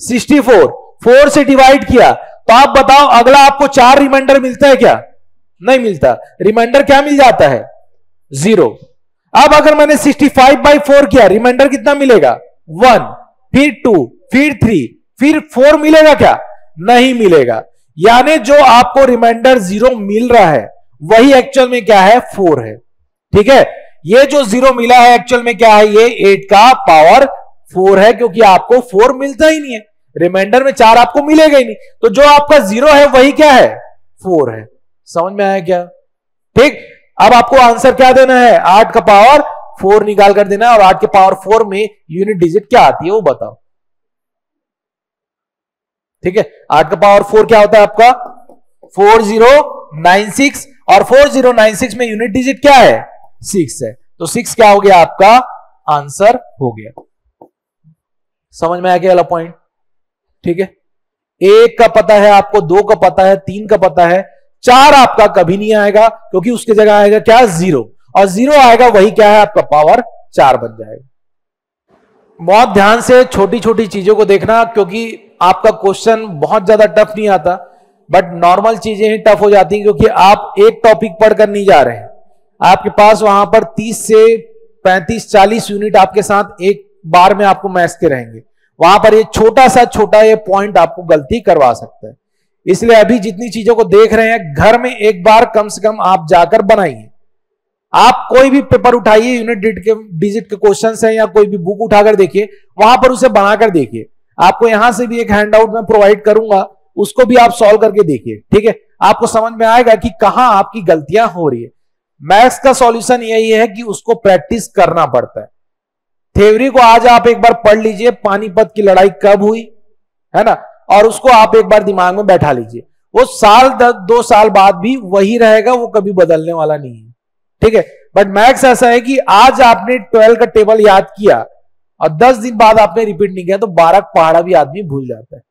sixty four four से डिवाइड किया तो आप बताओ, अगला आपको चार रिमाइंडर मिलता है क्या? नहीं मिलता। रिमाइंडर क्या मिल जाता है? ज़ीरो अब अगर मैंने 65 फाइव बाई फोर किया रिमाइंडर कितना मिलेगा? वन फिर टू फिर थ्री फिर फोर मिलेगा क्या? नहीं मिलेगा। यानी जो आपको रिमाइंडर ज़ीरो मिल रहा है, वही एक्चुअल में क्या है? फोर है। ठीक है? ये जो ज़ीरो मिला है एक्चुअल में क्या है? ये एट का पावर फोर है, क्योंकि आपको फोर मिलता ही नहीं है। रिमाइंडर में चार आपको मिलेगा ही नहीं। तो जो आपका ज़ीरो है, वही क्या है? फोर है। समझ में आया क्या? ठीक? अब आपको आंसर क्या देना है? आठ का पावर फोर निकाल कर देना है, और आठ के पावर फोर में यूनिट डिजिट क्या आती है वो बताओ। ठीक है? आठ का पावर फोर क्या होता है आपका? फोर ज़ीरो नाइन सिक्स और फोर ज़ीरो नाइन सिक्स में यूनिट डिजिट क्या है? सिक्स है। तो सिक्स क्या हो गया आपका? आंसर हो गया। समझ में आ गया वाला पॉइंट ठीक है? एक का पता है आपको, दो का पता है, तीन का पता है, चार आपका कभी नहीं आएगा, क्योंकि उसकी जगह आएगा क्या? ज़ीरो और ज़ीरो आएगा, वही क्या है? आपका पावर चार बन जाएगा। बहुत ध्यान से छोटी छोटी चीज़ों को देखना, क्योंकि आपका क्वेश्चन बहुत ज़्यादा टफ नहीं आता बट नॉर्मल चीज़ें ही टफ हो जाती हैं, क्योंकि आप एक टॉपिक पढ़कर नहीं जा रहे हैं। आपके पास वहाँ पर 30 से 35 40 यूनिट आपके साथ एक बार में आपको मैथ्स के रहेंगे। वहाँ पर ये छोटा सा, छोटा ये पॉइंट आपको गलती करवा सकता है। इसलिए अभी जितनी चीज़ों को देख रहे हैं, घर में एक बार कम से कम आप जाकर बनाइए। आप कोई भी पेपर उठाइए यूनिट डिट के डिजिट के क्वेश्चन है या कोई भी बुक उठाकर देखिए, वहाँ पर उसे बनाकर देखिए। आपको यहाँ से भी एक हैंड आउट में प्रोवाइड करूँगा, उसको भी आप सॉल्व करके देखिए, ठीक है? आपको समझ में आएगा कि कहाँ आपकी गलतियाँ हो रही है। मैथ्स का सॉल्यूशन यही है कि उसको प्रैक्टिस करना पड़ता है। थ्योरी को आज आप एक बार पढ़ लीजिए, पानीपत की लड़ाई कब हुई, है ना? और उसको आप एक बार दिमाग में बैठा लीजिए। वो साल दो साल बाद भी वही रहेगा, वो कभी बदलने वाला नहीं है। ठीक है? बट मैक्स ऐसा है कि आज आपने ट्वेल्व का टेबल याद किया और दस दिन बाद आपने रिपीट नहीं किया तो बारह पहाड़ा भी आदमी भूल जाता है।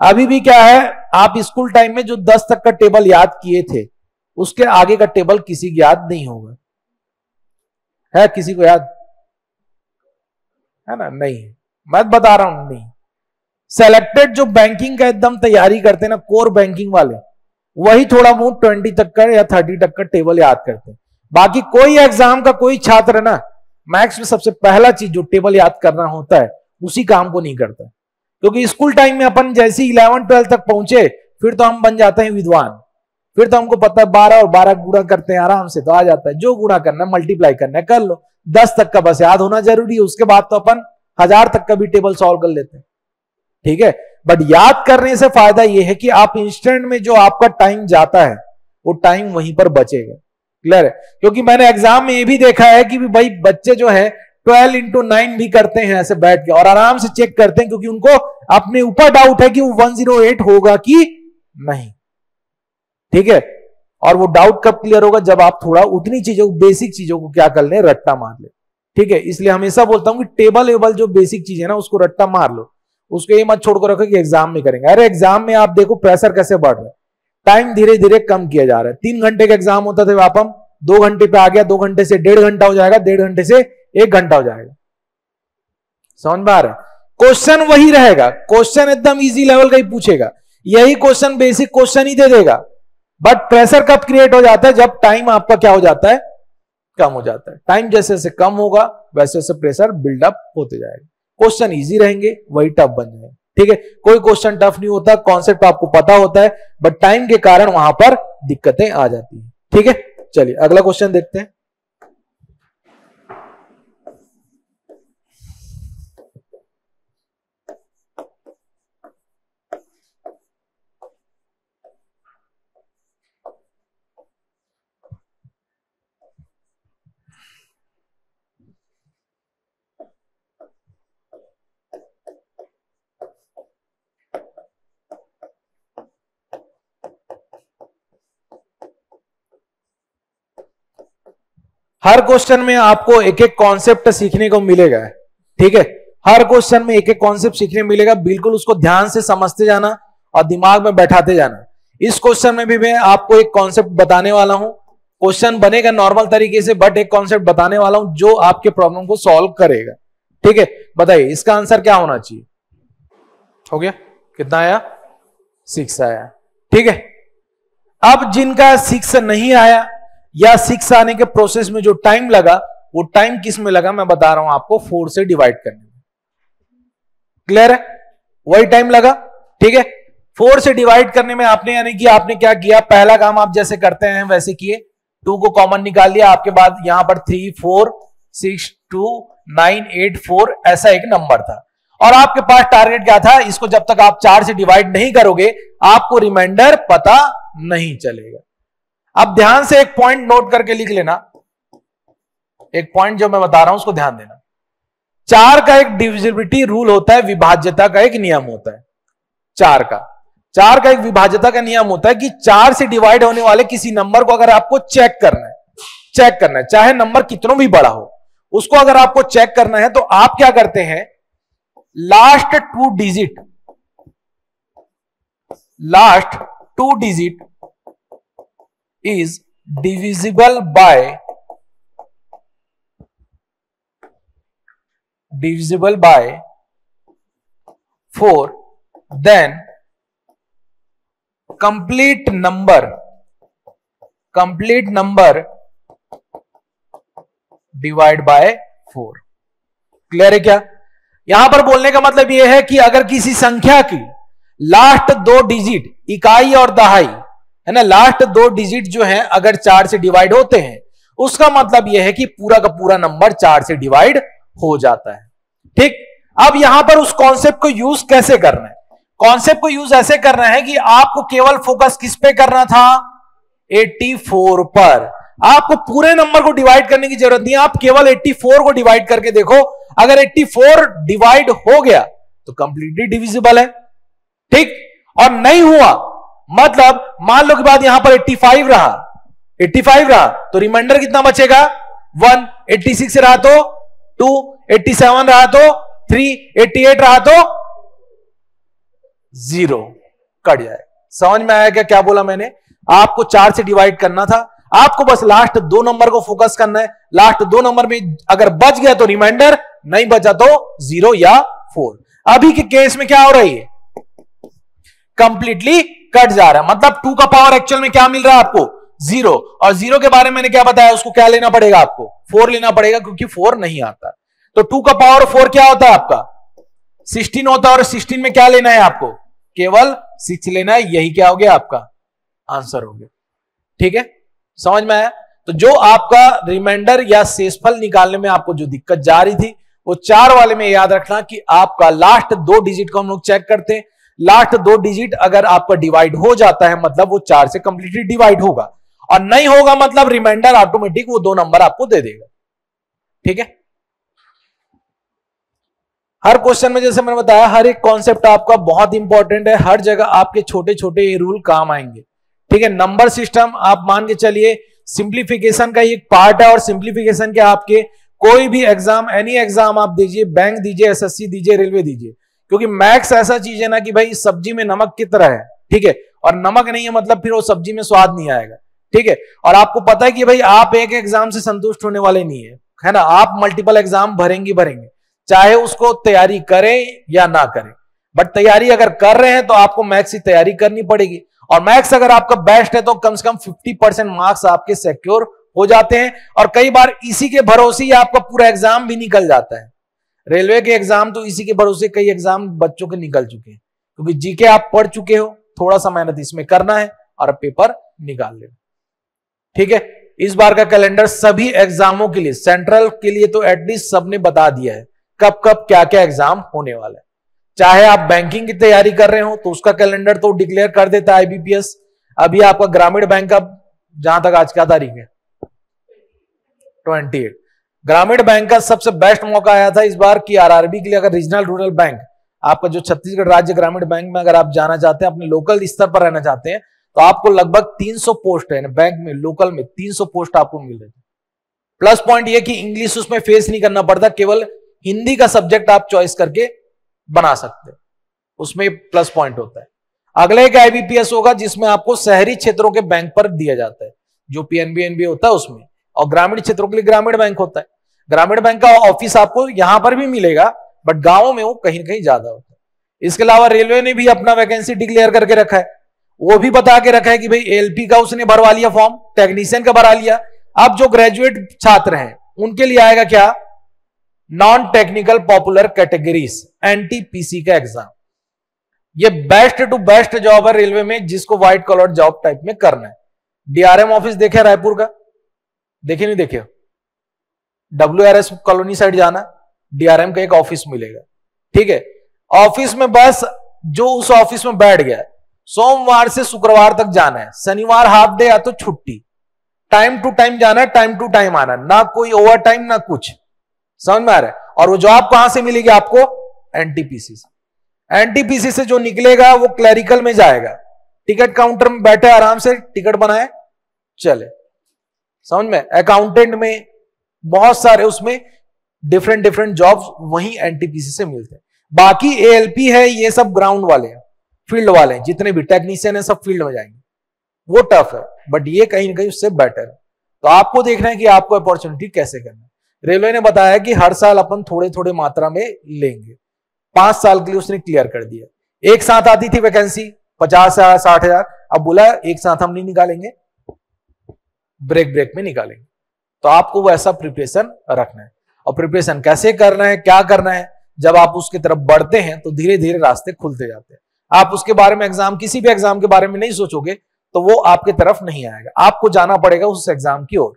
अभी भी क्या है, आप स्कूल टाइम में जो दस तक का टेबल याद किए थे, उसके आगे का टेबल किसी को याद नहीं होगा। है? किसी को याद? है ना? नहीं। मैं बता रहा हूँ, नहीं। सेलेक्टेड जो बैंकिंग का एकदम तैयारी करते हैं ना कोर बैंकिंग वाले, वही थोड़ा बहुत ट्वेंटी तक का या थर्टी तक का टेबल याद करते हैं। बाकी कोई एग्ज़ाम का कोई छात्र ना मैथ्स में सबसे पहला चीज़ जो टेबल याद करना होता है, उसी काम को नहीं करता। क्योंकि स्कूल टाइम में अपन जैसे इलेवन ट्वेल्थ तक पहुँचे, फिर तो हम बन जाते हैं विद्वान। फिर तो हमको पता है बारह और बारह गुणा करते हैं, आराम से तो आ जाता है। जो गुणा करना है मल्टीप्लाई करना है, कर लो। दस तक का बस याद होना ज़रूरी है, उसके बाद तो अपन हज़ार तक का भी टेबल सॉल्व कर लेते हैं। ठीक है? बट याद करने से फ़ायदा यह है कि आप इंस्टेंट में जो आपका टाइम जाता है, वो टाइम वहीं पर बचेगा। क्लियर है? क्योंकि मैंने एग्ज़ाम में ये भी देखा है कि भाई बच्चे जो है, ट्वेल्व इंटू नाइन भी करते हैं ऐसे बैठ के, और आराम से चेक करते हैं, क्योंकि उनको अपने ऊपर डाउट है कि वो वन ज़ीरो एट होगा कि नहीं। ठीक है? और वो डाउट कब क्लियर होगा? जब आप थोड़ा उतनी चीज़ों बेसिक चीज़ों को क्या कर ले, रट्टा मार ले। ठीक है? इसलिए हमेशा बोलता हूँ कि टेबल वेबल जो बेसिक चीज़ है ना, उसको रट्टा मार लो। उसको ये मत छोड़ कर रखो कि एग्ज़ाम में करेंगे। अरे एग्ज़ाम में आप देखो प्रेशर कैसे बढ़ रहा है? टाइम धीरे धीरे कम किया जा रहा है। तीन घंटे का एग्ज़ाम होता था वापम दो घंटे पे आ गया, दो घंटे से डेढ़ घंटा हो जाएगा, डेढ़ घंटे से एक घंटा हो जाएगा। समझ में क्वेश्चन वही रहेगा। क्वेश्चन एकदम इजी लेवल का ही पूछेगा। यही क्वेश्चन बेसिक क्वेश्चन ही दे देगा। बट प्रेशर कब क्रिएट हो जाता है? जब टाइम आपका क्या हो जाता है? कम हो जाता है। टाइम जैसे जैसे कम होगा, वैसे वैसे प्रेशर बिल्डअप होते जाएगा। क्वेश्चन इजी रहेंगे, वही टफ बन जाएगा। ठीक है? कोई क्वेश्चन टफ नहीं होता कॉन्सेप्ट आपको पता होता है बट टाइम के कारण वहाँ पर दिक्कतें आ जाती है। ठीक है? चलिए, अगला क्वेश्चन देखते हैं। हर क्वेश्चन में आपको एक एक कॉन्सेप्ट सीखने को मिलेगा, ठीक है? हर क्वेश्चन में एक एक कॉन्सेप्ट सीखने मिलेगा, बिल्कुल उसको ध्यान से समझते जाना और दिमाग में बैठाते जाना। इस क्वेश्चन में भी मैं आपको एक कॉन्सेप्ट बताने वाला हूँ। क्वेश्चन बनेगा नॉर्मल तरीके से बट एक कॉन्सेप्ट बताने वाला हूँ जो आपके प्रॉब्लम को सॉल्व करेगा। ठीक है? बताइए, इसका आंसर क्या होना चाहिए? हो गया? कितना आया? सिक्स आया। ठीक है? अब जिनका सिक्स नहीं आया या सिक्स आने के प्रोसेस में जो टाइम लगा, वो टाइम किसमें लगा, मैं बता रहा हूँ आपको फोर से डिवाइड करने में। क्लियर है? वही टाइम लगा, ठीक है? फोर से डिवाइड करने में आपने, यानी कि आपने क्या किया? पहला काम आप जैसे करते हैं, वैसे किए। टू को कॉमन निकाल लिया, आपके बाद यहाँ पर three four six two nine eight four ऐसा एक नंबर था। और आपके पास टारगेट क्या था? इसको जब तक आप चार से डिवाइड नहीं करोगे, आपको रिमाइंडर पता नहीं चलेगा। अब ध्यान से एक पॉइंट नोट करके लिख लेना। एक पॉइंट जो मैं बता रहा हूँ, उसको ध्यान देना। चार का एक डिविजिबिलिटी रूल होता है, विभाज्यता का एक नियम होता है। चार का। चार का एक विभाज्यता का नियम होता है कि चार से डिवाइड होने वाले किसी नंबर को अगर आपको चेक करना है चेक करना है, चाहे नंबर कितनों भी बड़ा हो, उसको अगर आपको चेक करना है तो आप क्या करते हैं? Last two digit last two digit is divisible by divisible by 4 then complete number complete number divide by four clear है क्या यहाँ पर बोलने का मतलब यह है कि अगर किसी संख्या की लास्ट दो डिजिट इकाई और दहाई है ना? लास्ट दो डिजिट जो है, अगर चार से डिवाइड होते हैं, उसका मतलब यह है कि पूरा का पूरा नंबर चार से डिवाइड हो जाता है। ठीक? अब यहाँ पर उस कॉन्सेप्ट को यूज़ कैसे करना है? कॉन्सेप्ट को यूज़ ऐसे करना है कि आपको केवल फोकस किस पे करना था? 84 पर। आपको पूरे नंबर को डिवाइड करने की ज़रूरत नहीं है। आप केवल 84 को डिवाइड करके देखो। अगर 84 डिवाइड हो गया तो कंप्लीटली डिविजिबल है। ठीक? और नहीं हुआ मतलब मान लो के बाद यहाँ पर 85 रहा। 85 रहा तो रिमाइंडर कितना बचेगा? वन 86 रहा तो टू 87 रहा तो थ्री 88 रहा तो ज़ीरो कट जाए। समझ में आया क्या क्या बोला मैंने? आपको चार से डिवाइड करना था। आपको बस लास्ट दो नंबर को फोकस करना है। लास्ट दो नंबर में अगर बच गया तो रिमाइंडर नहीं बचा तो ज़ीरो या फोर अभी के केस में क्या हो रही है? कंप्लीटली कट जा रहा है। मतलब टू का पावर एक्चुअल में क्या मिल रहा है आपको? ज़ीरो और ज़ीरो के बारे में मैंने क्या बताया? उसको क्या लेना पड़ेगा आपको? फोर लेना पड़ेगा क्योंकि फोर नहीं आता। तो टू का पावर फोर क्या होता है आपका? सिक्सटीन होता है और सिक्सटीन में क्या लेना है आपको? केवल सिक्स लेना है, यही क्या हो गया आपका? आंसर हो गया। ठीक है? समझ में आया? तो जो आपका रिमाइंडर या शेषफल निकालने में आपको जो दिक्कत जा रही थी, वो चार वाले में याद रखना कि आपका लास्ट दो डिजिट को हम लोग चेक करते हैं। लास्ट दो डिजिट अगर आपका डिवाइड हो जाता है मतलब वो चार से कंप्लीटली डिवाइड होगा। और नहीं होगा मतलब रिमाइंडर ऑटोमेटिक वो दो नंबर आपको दे देगा। ठीक है? हर क्वेश्चन में जैसे मैंने बताया, हर एक कॉन्सेप्ट आपका बहुत इंपॉर्टेंट है। हर जगह आपके छोटे छोटे ये रूल काम आएँगे। ठीक है? नंबर सिस्टम आप मान के चलिए सिंप्लीफिकेशन का एक पार्ट है और सिंप्लीफिकेशन के आपके कोई भी एग्ज़ाम एनी एग्ज़ाम आप दीजिए बैंक दीजिए एसएससी दीजिए रेलवे दीजिए। क्योंकि मैक्स ऐसा चीज़ है ना कि भाई सब्ज़ी में नमक की तरह है, ठीक है? और नमक नहीं है मतलब फिर वो सब्ज़ी में स्वाद नहीं आएगा, ठीक है? और आपको पता है कि भाई आप एक एग्ज़ाम से संतुष्ट होने वाले नहीं है है ना? आप मल्टीपल एग्ज़ाम भरेंगे भरेंगे, चाहे उसको तैयारी करें या ना करें। बट तैयारी अगर कर रहे हैं तो आपको मैथ्स की तैयारी करनी पड़ेगी। और मैथ्स अगर आपका बेस्ट है तो कम से कम 50 परसेंट मार्क्स आपके सिक्योर हो जाते हैं। और कई बार इसी के भरोसे ही आपका पूरा एग्ज़ाम भी निकल जाता है। रेलवे के एग्ज़ाम तो इसी के भरोसे कई एग्ज़ाम बच्चों के निकल चुके हैं। क्योंकि जीके आप पढ़ चुके हो, थोड़ा सा मेहनत इसमें करना है और पेपर निकाल लेना। ठीक है? इस बार का कैलेंडर सभी एग्जामों के लिए, सेंट्रल के लिए तो एटलीस्ट सबने बता दिया है, कब कब क्या क्या एग्ज़ाम होने वाला है। चाहे आप बैंकिंग की तैयारी कर रहे हो तो उसका कैलेंडर तो डिक्लेयर कर देता है आईबीपीएस अभी आपका ग्रामीण बैंक का, जहाँ तक आज क्या तारीख है ट्वेंटी एट ग्रामीण बैंक का सबसे बेस्ट मौका आया था इस बार की आरआरबी के लिए अगर रीजनल रूरल बैंक आपका जो छत्तीसगढ़ राज्य ग्रामीण बैंक में अगर आप जाना चाहते हैं, अपने लोकल स्तर पर रहना चाहते हैं तो आपको लगभग 300 पोस्ट है बैंक में लोकल में 300 पोस्ट आपको मिल रही है। प्लस पॉइंट ये कि इंग्लिश उसमें फेस नहीं करना पड़ता, केवल हिंदी का सब्जेक्ट आप चॉइस करके बना सकते हैं। उसमें प्लस पॉइंट होता है। अगला एक आईबीपीएस होगा, जिसमें आपको शहरी क्षेत्रों के बैंक पर दिया जाता है, जो पीएनबी एनबी होता है उसमें, और ग्रामीण क्षेत्रों के लिए ग्रामीण बैंक होता है। ग्रामीण बैंक का ऑफ़िस आपको यहाँ पर भी मिलेगा बट गाँवों में वो कहीं कहीं ज़्यादा होता है। इसके अलावा रेलवे ने भी अपना वैकेंसी डिक्लेयर करके रखा है। वो भी बता के रखा है कि भाई, एलपी का उसने भरवा लिया फॉर्म, टेक्नीशियन का भरा लिया। अब जो ग्रेजुएट छात्र हैं, उनके लिए आएगा क्या? Non technical popular categories NTPC का एग्ज़ाम ये बेस्ट टू बेस्ट जॉब है रेलवे में, जिसको व्हाइट कॉलर जॉब टाइप में करना है। डीआरएम ऑफ़िस देखे रायपुर का? देखे नहीं देखे W R S colony side जाना डीआरएम का एक ऑफ़िस मिलेगा। ठीक है? ऑफ़िस में बस जो उस ऑफ़िस में बैठ गया, सोमवार से शुक्रवार तक जाना है। शनिवार हाफ़ डे या तो छुट्टी। टाइम टू टाइम जाना है टाइम टू टाइम आना ना कोई ओवर टाइम ना कुछ। समझ में आ रहा है? और वो जॉब कहाँ से मिलेगी आपको? एनटीपीसी से। एनटीपीसी से जो निकलेगा, वो क्लैरिकल में जाएगा। टिकट काउंटर में बैठे आराम से टिकट बनाए, चले। समझ में? अकाउंटेंट में बहुत सारे उसमें डिफरेंट डिफरेंट जॉब्स वही एनटीपीसी से मिलते हैं। बाकी एएलपी है, ये सब ग्राउंड वाले हैं फ़ील्ड वाले हैं। जितने भी टेक्नीशियन है, सब फ़ील्ड में जाएँगे। वो टफ है बट ये कहीं ना कहीं उससे बेटर है। तो आपको देखना है कि आपको अपॉर्चुनिटी कैसे करना है। रेलवे ने बताया कि हर साल अपन थोड़े थोड़े मात्रा में लेंगे। पाँच साल के लिए उसने क्लियर कर दिया। एक साथ आती थी वैकेंसी पचास हज़ार, साठ हज़ार। अब बोला, एक साथ हम नहीं निकालेंगे। ब्रेक ब्रेक में निकालेंगे। तो आपको वो ऐसा प्रिपरेशन रखना है। और प्रिपरेशन कैसे करना है, क्या करना है, जब आप उसकी तरफ़ बढ़ते हैं तो धीरे धीरे रास्ते खुलते जाते हैं। आप उसके बारे में एग्ज़ाम किसी भी एग्ज़ाम के बारे में नहीं सोचोगे तो वो आपके तरफ़ नहीं आएगा। आपको जाना पड़ेगा उस एग्ज़ाम की ओर।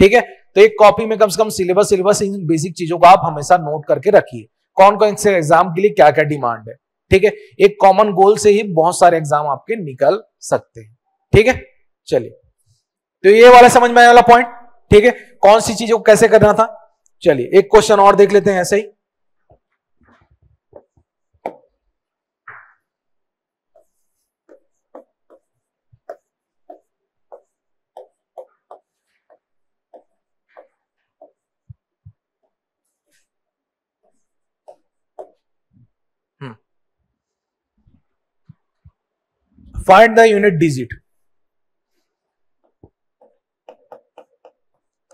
ठीक है? तो एक कॉपी में कम से कम सिलेबस सिलेबस इन बेसिक चीज़ों को आप हमेशा नोट करके रखिए। कौन कौन से एग्ज़ाम के लिए क्या क्या डिमांड है? ठीक है? एक कॉमन गोल से ही बहुत सारे एग्ज़ाम आपके निकल सकते हैं। ठीक है? चलिए। तो ये वाला समझ में आने वाला पॉइंट ठीक है? कौन सी चीज़ों को कैसे करना था? चलिए, एक क्वेश्चन और देख लेते हैं ऐसे ही। find the unit digit.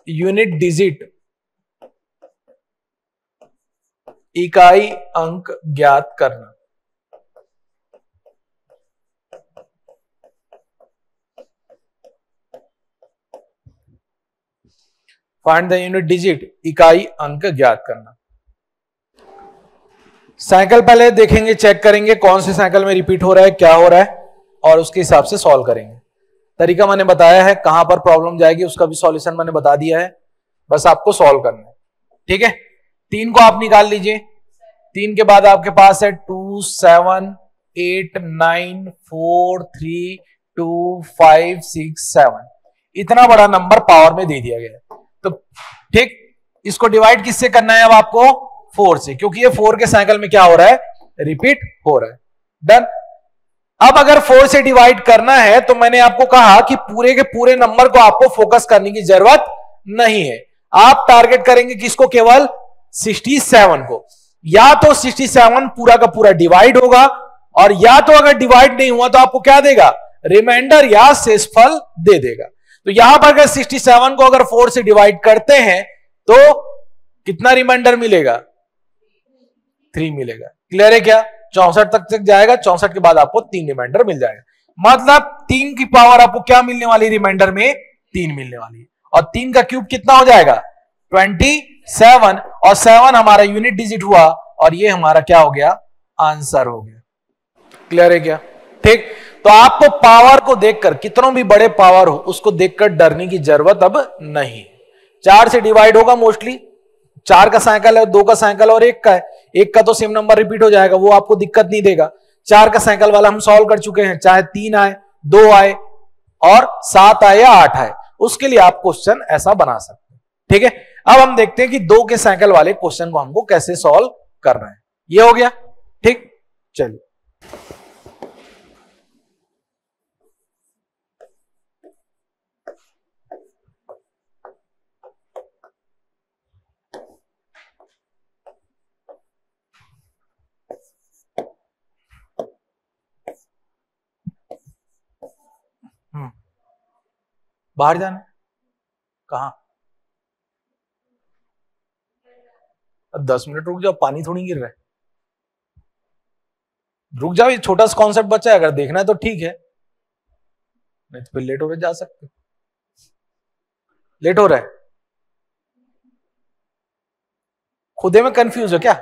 Unit digit इकाई अंक ज्ञात करना। फाइंड द यूनिट डिजिट इकाई अंक ज्ञात करना। साइकिल पहले देखेंगे चेक करेंगे कौन से साइकिल में रिपीट हो रहा है, क्या हो रहा है, और उसके हिसाब से सॉल्व करेंगे। तरीका मैंने बताया है, कहाँ पर प्रॉब्लम जाएगी, उसका भी सॉल्यूशन मैंने बता दिया है। बस आपको सॉल्व करना है। ठीक है? तीन को आप निकाल लीजिए। तीन के बाद आपके पास है two seven eight nine four three two five six seven इतना बड़ा नंबर पावर में दे दिया गया तो ठीक? इसको डिवाइड किससे करना है अब आपको? फोर से। क्योंकि ये फोर के साइकिल में क्या हो रहा है? रिपीट हो रहा है। डन अब अगर फोर से डिवाइड करना है तो मैंने आपको कहा कि पूरे के पूरे नंबर को आपको फोकस करने की ज़रूरत नहीं है। आप टारगेट करेंगे किसको? केवल 67 को। या तो 67 पूरा का पूरा डिवाइड होगा, और या तो अगर डिवाइड नहीं हुआ तो आपको क्या देगा? रिमाइंडर या शेषफल दे देगा। तो यहाँ पर अगर 67 को अगर 4 से डिवाइड करते हैं तो कितना रिमाइंडर मिलेगा? थ्री मिलेगा। क्लियर है क्या? चौसठ तक तक जाएगा, चौसठ के बाद आपको तीन रिमाइंडर मिल जाएगा। मतलब तीन की पावर आपको क्या मिलने वाली रिमाइंडर में? तीन मिलने वाली और तीन का क्यूब कितना हो जाएगा? ट्वेंटी सेवन और सेवन हमारा यूनिट डिजिट हुआ, और ये हमारा क्या हो गया? आंसर हो गया। क्लियर है क्या? ठीक? तो आपको पावर को देखकर, कितनों भी बड़े पावर हो, उसको देखकर डरने की ज़रूरत अब नहीं। चार से डिवाइड होगा मोस्टली चार का साइकिल है, दो का साइकिल और एक का है। एक का तो सेम नंबर रिपीट हो जाएगा, वो आपको दिक्कत नहीं देगा। चार का साइकिल वाला हम सॉल्व कर चुके हैं, चाहे तीन आए, दो आए, और सात आए या आठ आए, उसके लिए आप क्वेश्चन ऐसा बना सकते हैं। ठीक है? अब हम देखते हैं कि दो के साइकिल वाले क्वेश्चन को हमको कैसे सॉल्व करना है। ये हो गया। ठीक? चलिए। बाहर जाना। कहा? दस मिनट रुक जाओ, पानी थोड़ी गिर रहा है। रुक जाओ, ये छोटा सा कॉन्सेप्ट बचा है, अगर देखना है तो ठीक है। नहीं तो फिर लेट हो रहे जा सकते लेट हो रहा है। खुदे में कंफ्यूज हो क्या?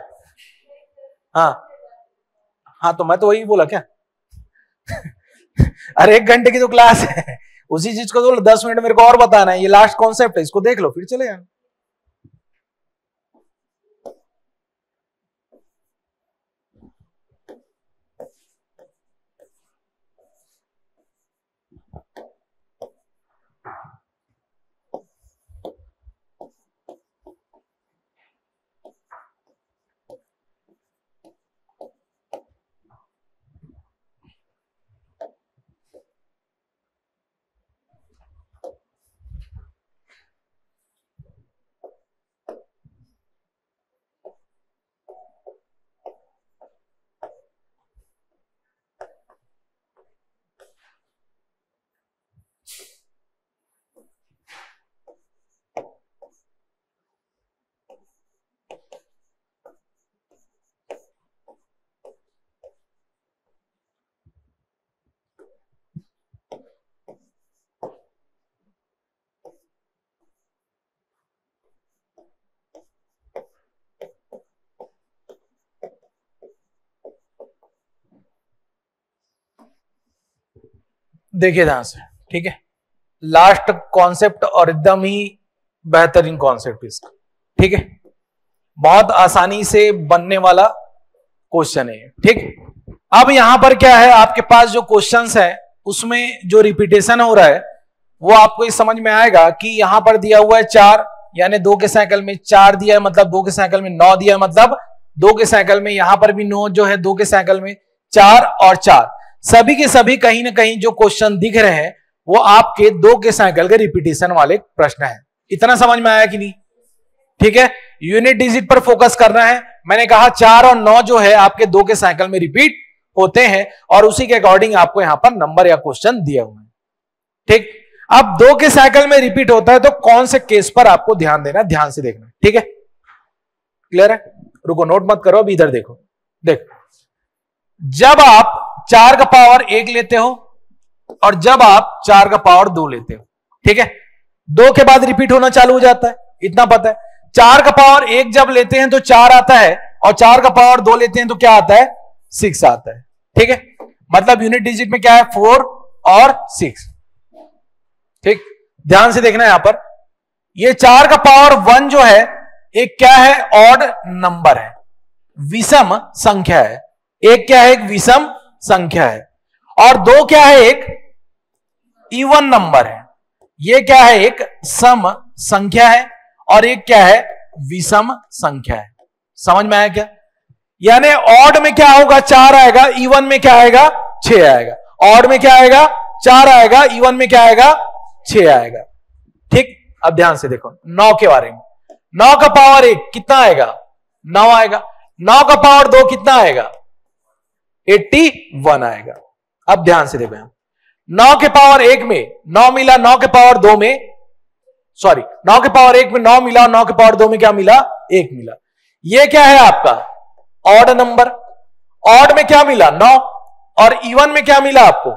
हाँ। हाँ तो मैं तो वही बोला क्या? [LAUGHS] अरे, एक घंटे की तो क्लास है। उसी चीज़ को तो दस मिनट मेरे को और बताना है, ये लास्ट कॉन्सेप्ट है, इसको देख लो, फिर चले जाना देखिए ध्यान से, ठीक है? लास्ट कॉन्सेप्ट और एकदम ही बेहतरीन कॉन्सेप्ट इसका, ठीक है? बहुत आसानी से बनने वाला क्वेश्चन है ठीक? अब यहाँ पर क्या है, आपके पास जो क्वेश्चंस है, उसमें जो रिपीटेशन हो रहा है, वो आपको इस समझ में आएगा कि यहाँ पर दिया हुआ है चार, यानी दो के साइकिल में चार दिया है मतलब दो के साइकिल में नौ दिया है मतलब दो के साइकिल में यहाँ पर भी नौ जो है, दो के साइकिल में चार और चार। सभी के सभी कहीं ना कहीं जो क्वेश्चन दिख रहे हैं, वो आपके दो के साइकिल के रिपीटेशन वाले प्रश्न है। इतना समझ में आया कि नहीं? ठीक है? यूनिट डिजिट पर फोकस करना है। मैंने कहा चार और नौ जो है आपके दो के साइकिल में रिपीट होते हैं और उसी के अकॉर्डिंग आपको यहाँ पर नंबर या क्वेश्चन दिए हुए हैं। ठीक? अब दो के साइकिल में रिपीट होता है तो कौन से केस पर आपको ध्यान देना ध्यान से देखना ठीक है? क्लियर है? रुको नोट मत करो अब इधर देखो। देख। जब आप चार का पावर एक लेते हो और जब आप चार का पावर दो लेते हो, ठीक है? दो के बाद रिपीट होना चालू हो जाता है, इतना पता है। चार का पावर एक जब लेते हैं तो चार आता है और चार का पावर दो लेते हैं तो क्या आता है? सिक्स आता है, ठीक है? मतलब यूनिट डिजिट में क्या है? फोर और सिक्स, ठीक? ध्यान से देखना यहाँ पर। ये चार का पावर वन जो है, एक क्या है? ऑड नंबर है, विषम संख्या है। एक क्या है? एक विषम संख्या है। और दो क्या है? एक इवन नंबर है। ये क्या है? एक सम संख्या है और एक क्या है? विषम संख्या है। समझ में आया क्या? यानी ऑड में क्या होगा? चार आएगा। इवन में क्या आएगा? छ आएगा। ऑड में क्या आएगा? चार आएगा। इवन में क्या आएगा? छ आएगा। ठीक? अब ध्यान से देखो। नौ के बारे में। नौ का पावर एक कितना आएगा? नौ आएगा। नौ का पावर दो कितना आएगा? एट्टी वन आएगा। अब ध्यान से देखो यहाँ नौ के पावर एक में, नौ मिला, नौ के पावर दो में सॉरी नौ के पावर एक में नौ मिला और नौ के पावर दो में क्या मिला? एक मिला। ये क्या है आपका? Odd number. ऑड में क्या मिला? नौ। और इवन में क्या मिला आपको?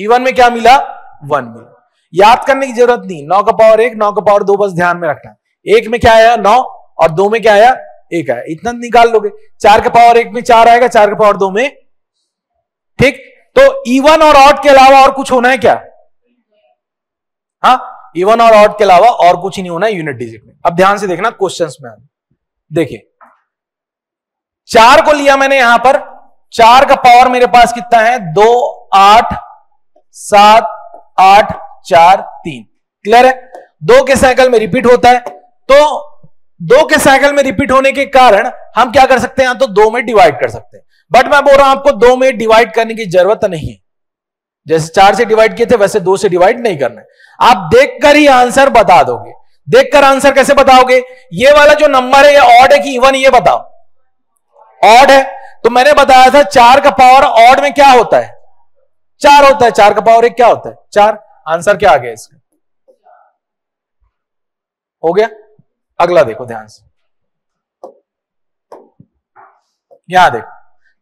इवन में क्या मिला? वन मिला। याद करने की ज़रूरत नहीं। नौ का पावर एक, नौ का पावर दो, बस ध्यान में रखना। एक में क्या आया? नौ। और दो में क्या आया? एक आया इतना निकाल लोगे। चार के पावर एक में चार आएगा, चार के पावर दो में। ठीक? तो इवन और ऑट के अलावा और कुछ होना है क्या? हाँ? इवन और ऑट के अलावा और कुछ ही नहीं होना है यूनिट डिजिट में। अब ध्यान से देखना क्वेश्चंस में देखिए, चार को लिया मैंने यहाँ पर। चार का पावर मेरे पास कितना है? दो, आठ, सात, आठ, चार, तीन। क्लियर है? दो के साइकिल में रिपीट होता है। तो दो के साइकिल में रिपीट होने के कारण हम क्या कर सकते हैं? तो दो में डिवाइड कर सकते हैं। बट मैं बोल रहा हूँ, आपको दो में डिवाइड करने की ज़रूरत नहीं है। जैसे चार से डिवाइड किए थे, वैसे दो से डिवाइड नहीं करना आप देखकर ही आंसर बता दोगे। देखकर आंसर कैसे बताओगे? ये वाला जो नंबर है, ये ऑड है कि इवन ये बताओ। ऑड है। तो मैंने बताया था, चार का पावर ऑड में क्या होता है? चार होता है, चार का पावर एक क्या होता है? चार। आंसर क्या आ गया इसका? हो गया? अगला देखो ध्यान से यहाँ देखो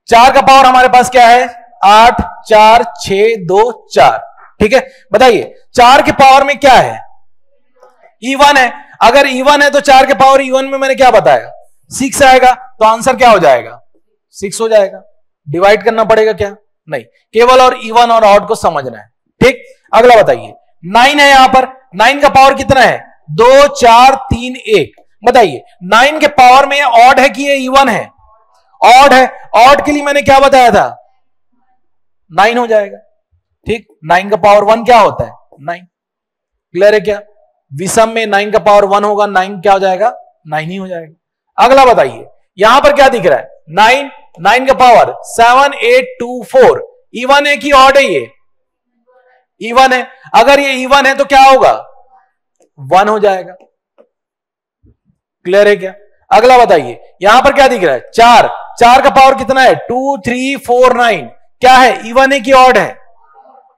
चार का पावर हमारे पास क्या है आठ चार छ दो चार ठीक है बताइए चार के पावर में क्या है इवन है अगर इवन है तो चार के पावर इवन में मैंने क्या बताया सिक्स आएगा तो आंसर क्या हो जाएगा सिक्स हो जाएगा डिवाइड करना पड़ेगा क्या नहीं केवल और इवन और ऑड को समझना है ठीक अगला बताइए नाइन है यहाँ पर नाइन का पावर कितना है दो, चार, तीन, एक। बताइए नाइन के पावर में ऑड है कि ये इवन है? ऑड है। ऑड के लिए मैंने क्या बताया था? नाइन हो जाएगा। ठीक? नाइन का पावर वन क्या होता है? नाइन क्लियर है क्या? विषम में नाइन का पावर वन होगा नाइन क्या हो जाएगा? नाइन ही हो जाएगा। अगला बताइए, यहाँ पर क्या दिख रहा है? नाइन नाइन का power seven eight two four even है कि ऑड है ये? इवन है। अगर ये इवन है तो क्या होगा? वन हो जाएगा। क्लियर है क्या? अगला बताइए, यहाँ पर क्या दिख रहा है? चार। चार का पावर कितना है? टू थ्री फोर नाइन क्या है? इवन है कि ऑड है?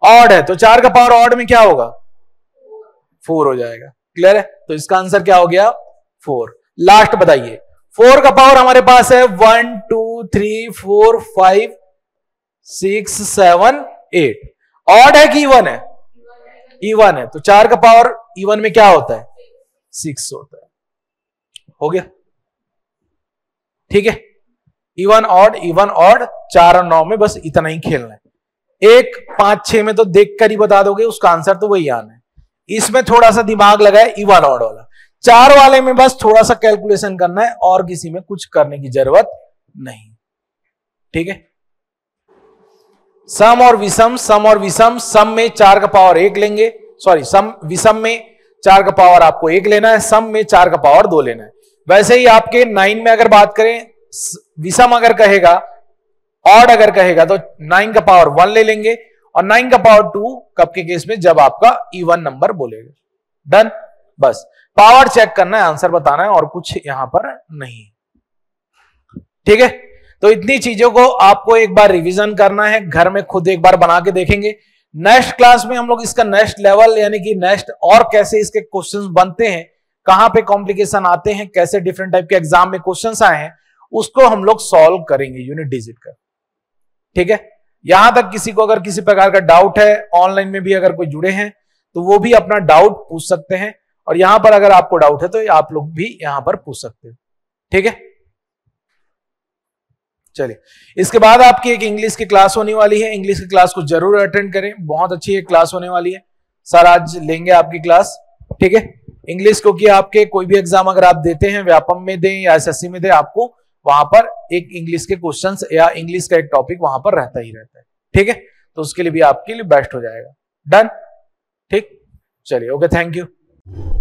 ऑड है। तो चार का पावर ऑड में क्या होगा? फोर हो जाएगा। क्लियर है? तो इसका आंसर क्या हो गया? फोर लास्ट बताइए। फोर का पावर हमारे पास है one two three four five six seven eight odd है कि इवन है? इवन है। तो चार का पावर इवन में क्या होता है? सिक्स होता है। हो गया? ठीक है? इवन ऑड इवन ऑड चार और नौ में बस इतना ही खेलना है। एक, पाँच, छह में तो देख कर ही बता दोगे, उसका आंसर तो वही आना है। इसमें थोड़ा सा दिमाग लगाए इवन ऑड वाला। चार वाले में बस थोड़ा सा कैलकुलेशन करना है, और किसी में कुछ करने की ज़रूरत नहीं। ठीक है? सम और विषम, सम और विषम, सम में चार का पावर एक लेंगे। सॉरी सम, विषम में चार का पावर आपको एक लेना है, सम में चार का पावर दो लेना है। वैसे ही आपके नाइन में अगर बात करें विषम अगर कहेगा ऑड अगर कहेगा तो नाइन का पावर वन ले लेंगे और नाइन का पावर टू कब के केस में, जब आपका इवन नंबर बोलेगा। डन बस। पावर चेक करना है आंसर बताना है और कुछ यहाँ पर नहीं। ठीक है? तो इतनी चीज़ों को आपको एक बार रिवीजन करना है, घर में खुद एक बार बना के देखेंगे। नेक्स्ट क्लास में हम लोग इसका नेक्स्ट लेवल यानी कि नेक्स्ट और कैसे इसके क्वेश्चंस बनते हैं, कहाँ पे कॉम्प्लिकेशन आते हैं, कैसे डिफरेंट टाइप के एग्ज़ाम में क्वेश्चंस आए हैं, उसको हम लोग सॉल्व करेंगे यूनिट डिजिट कर ठीक है? यहाँ तक किसी को अगर किसी प्रकार का डाउट है ऑनलाइन में भी अगर कोई जुड़े हैं तो वो भी अपना डाउट पूछ सकते हैं। और यहाँ पर अगर आपको डाउट है तो आप लोग भी यहाँ पर पूछ सकते हैं। ठीक है? चलिए। इसके बाद आपकी एक इंग्लिश की क्लास होने वाली है। इंग्लिश की क्लास को ज़रूर अटेंड करें। बहुत अच्छी एक क्लास होने वाली है। सर, आज लेंगे आपकी क्लास ठीक है? इंग्लिश क्योंकि आपके कोई भी एग्ज़ाम अगर आप देते हैं, व्यापम में दें या एसएससी में दें, आपको वहाँ पर एक इंग्लिश के क्वेश्चन या इंग्लिश का एक टॉपिक वहाँ पर रहता ही रहता है। ठीक है? तो उसके लिए भी आपके लिए बेस्ट हो जाएगा। डन ठीक? चलिए ओके थैंक यू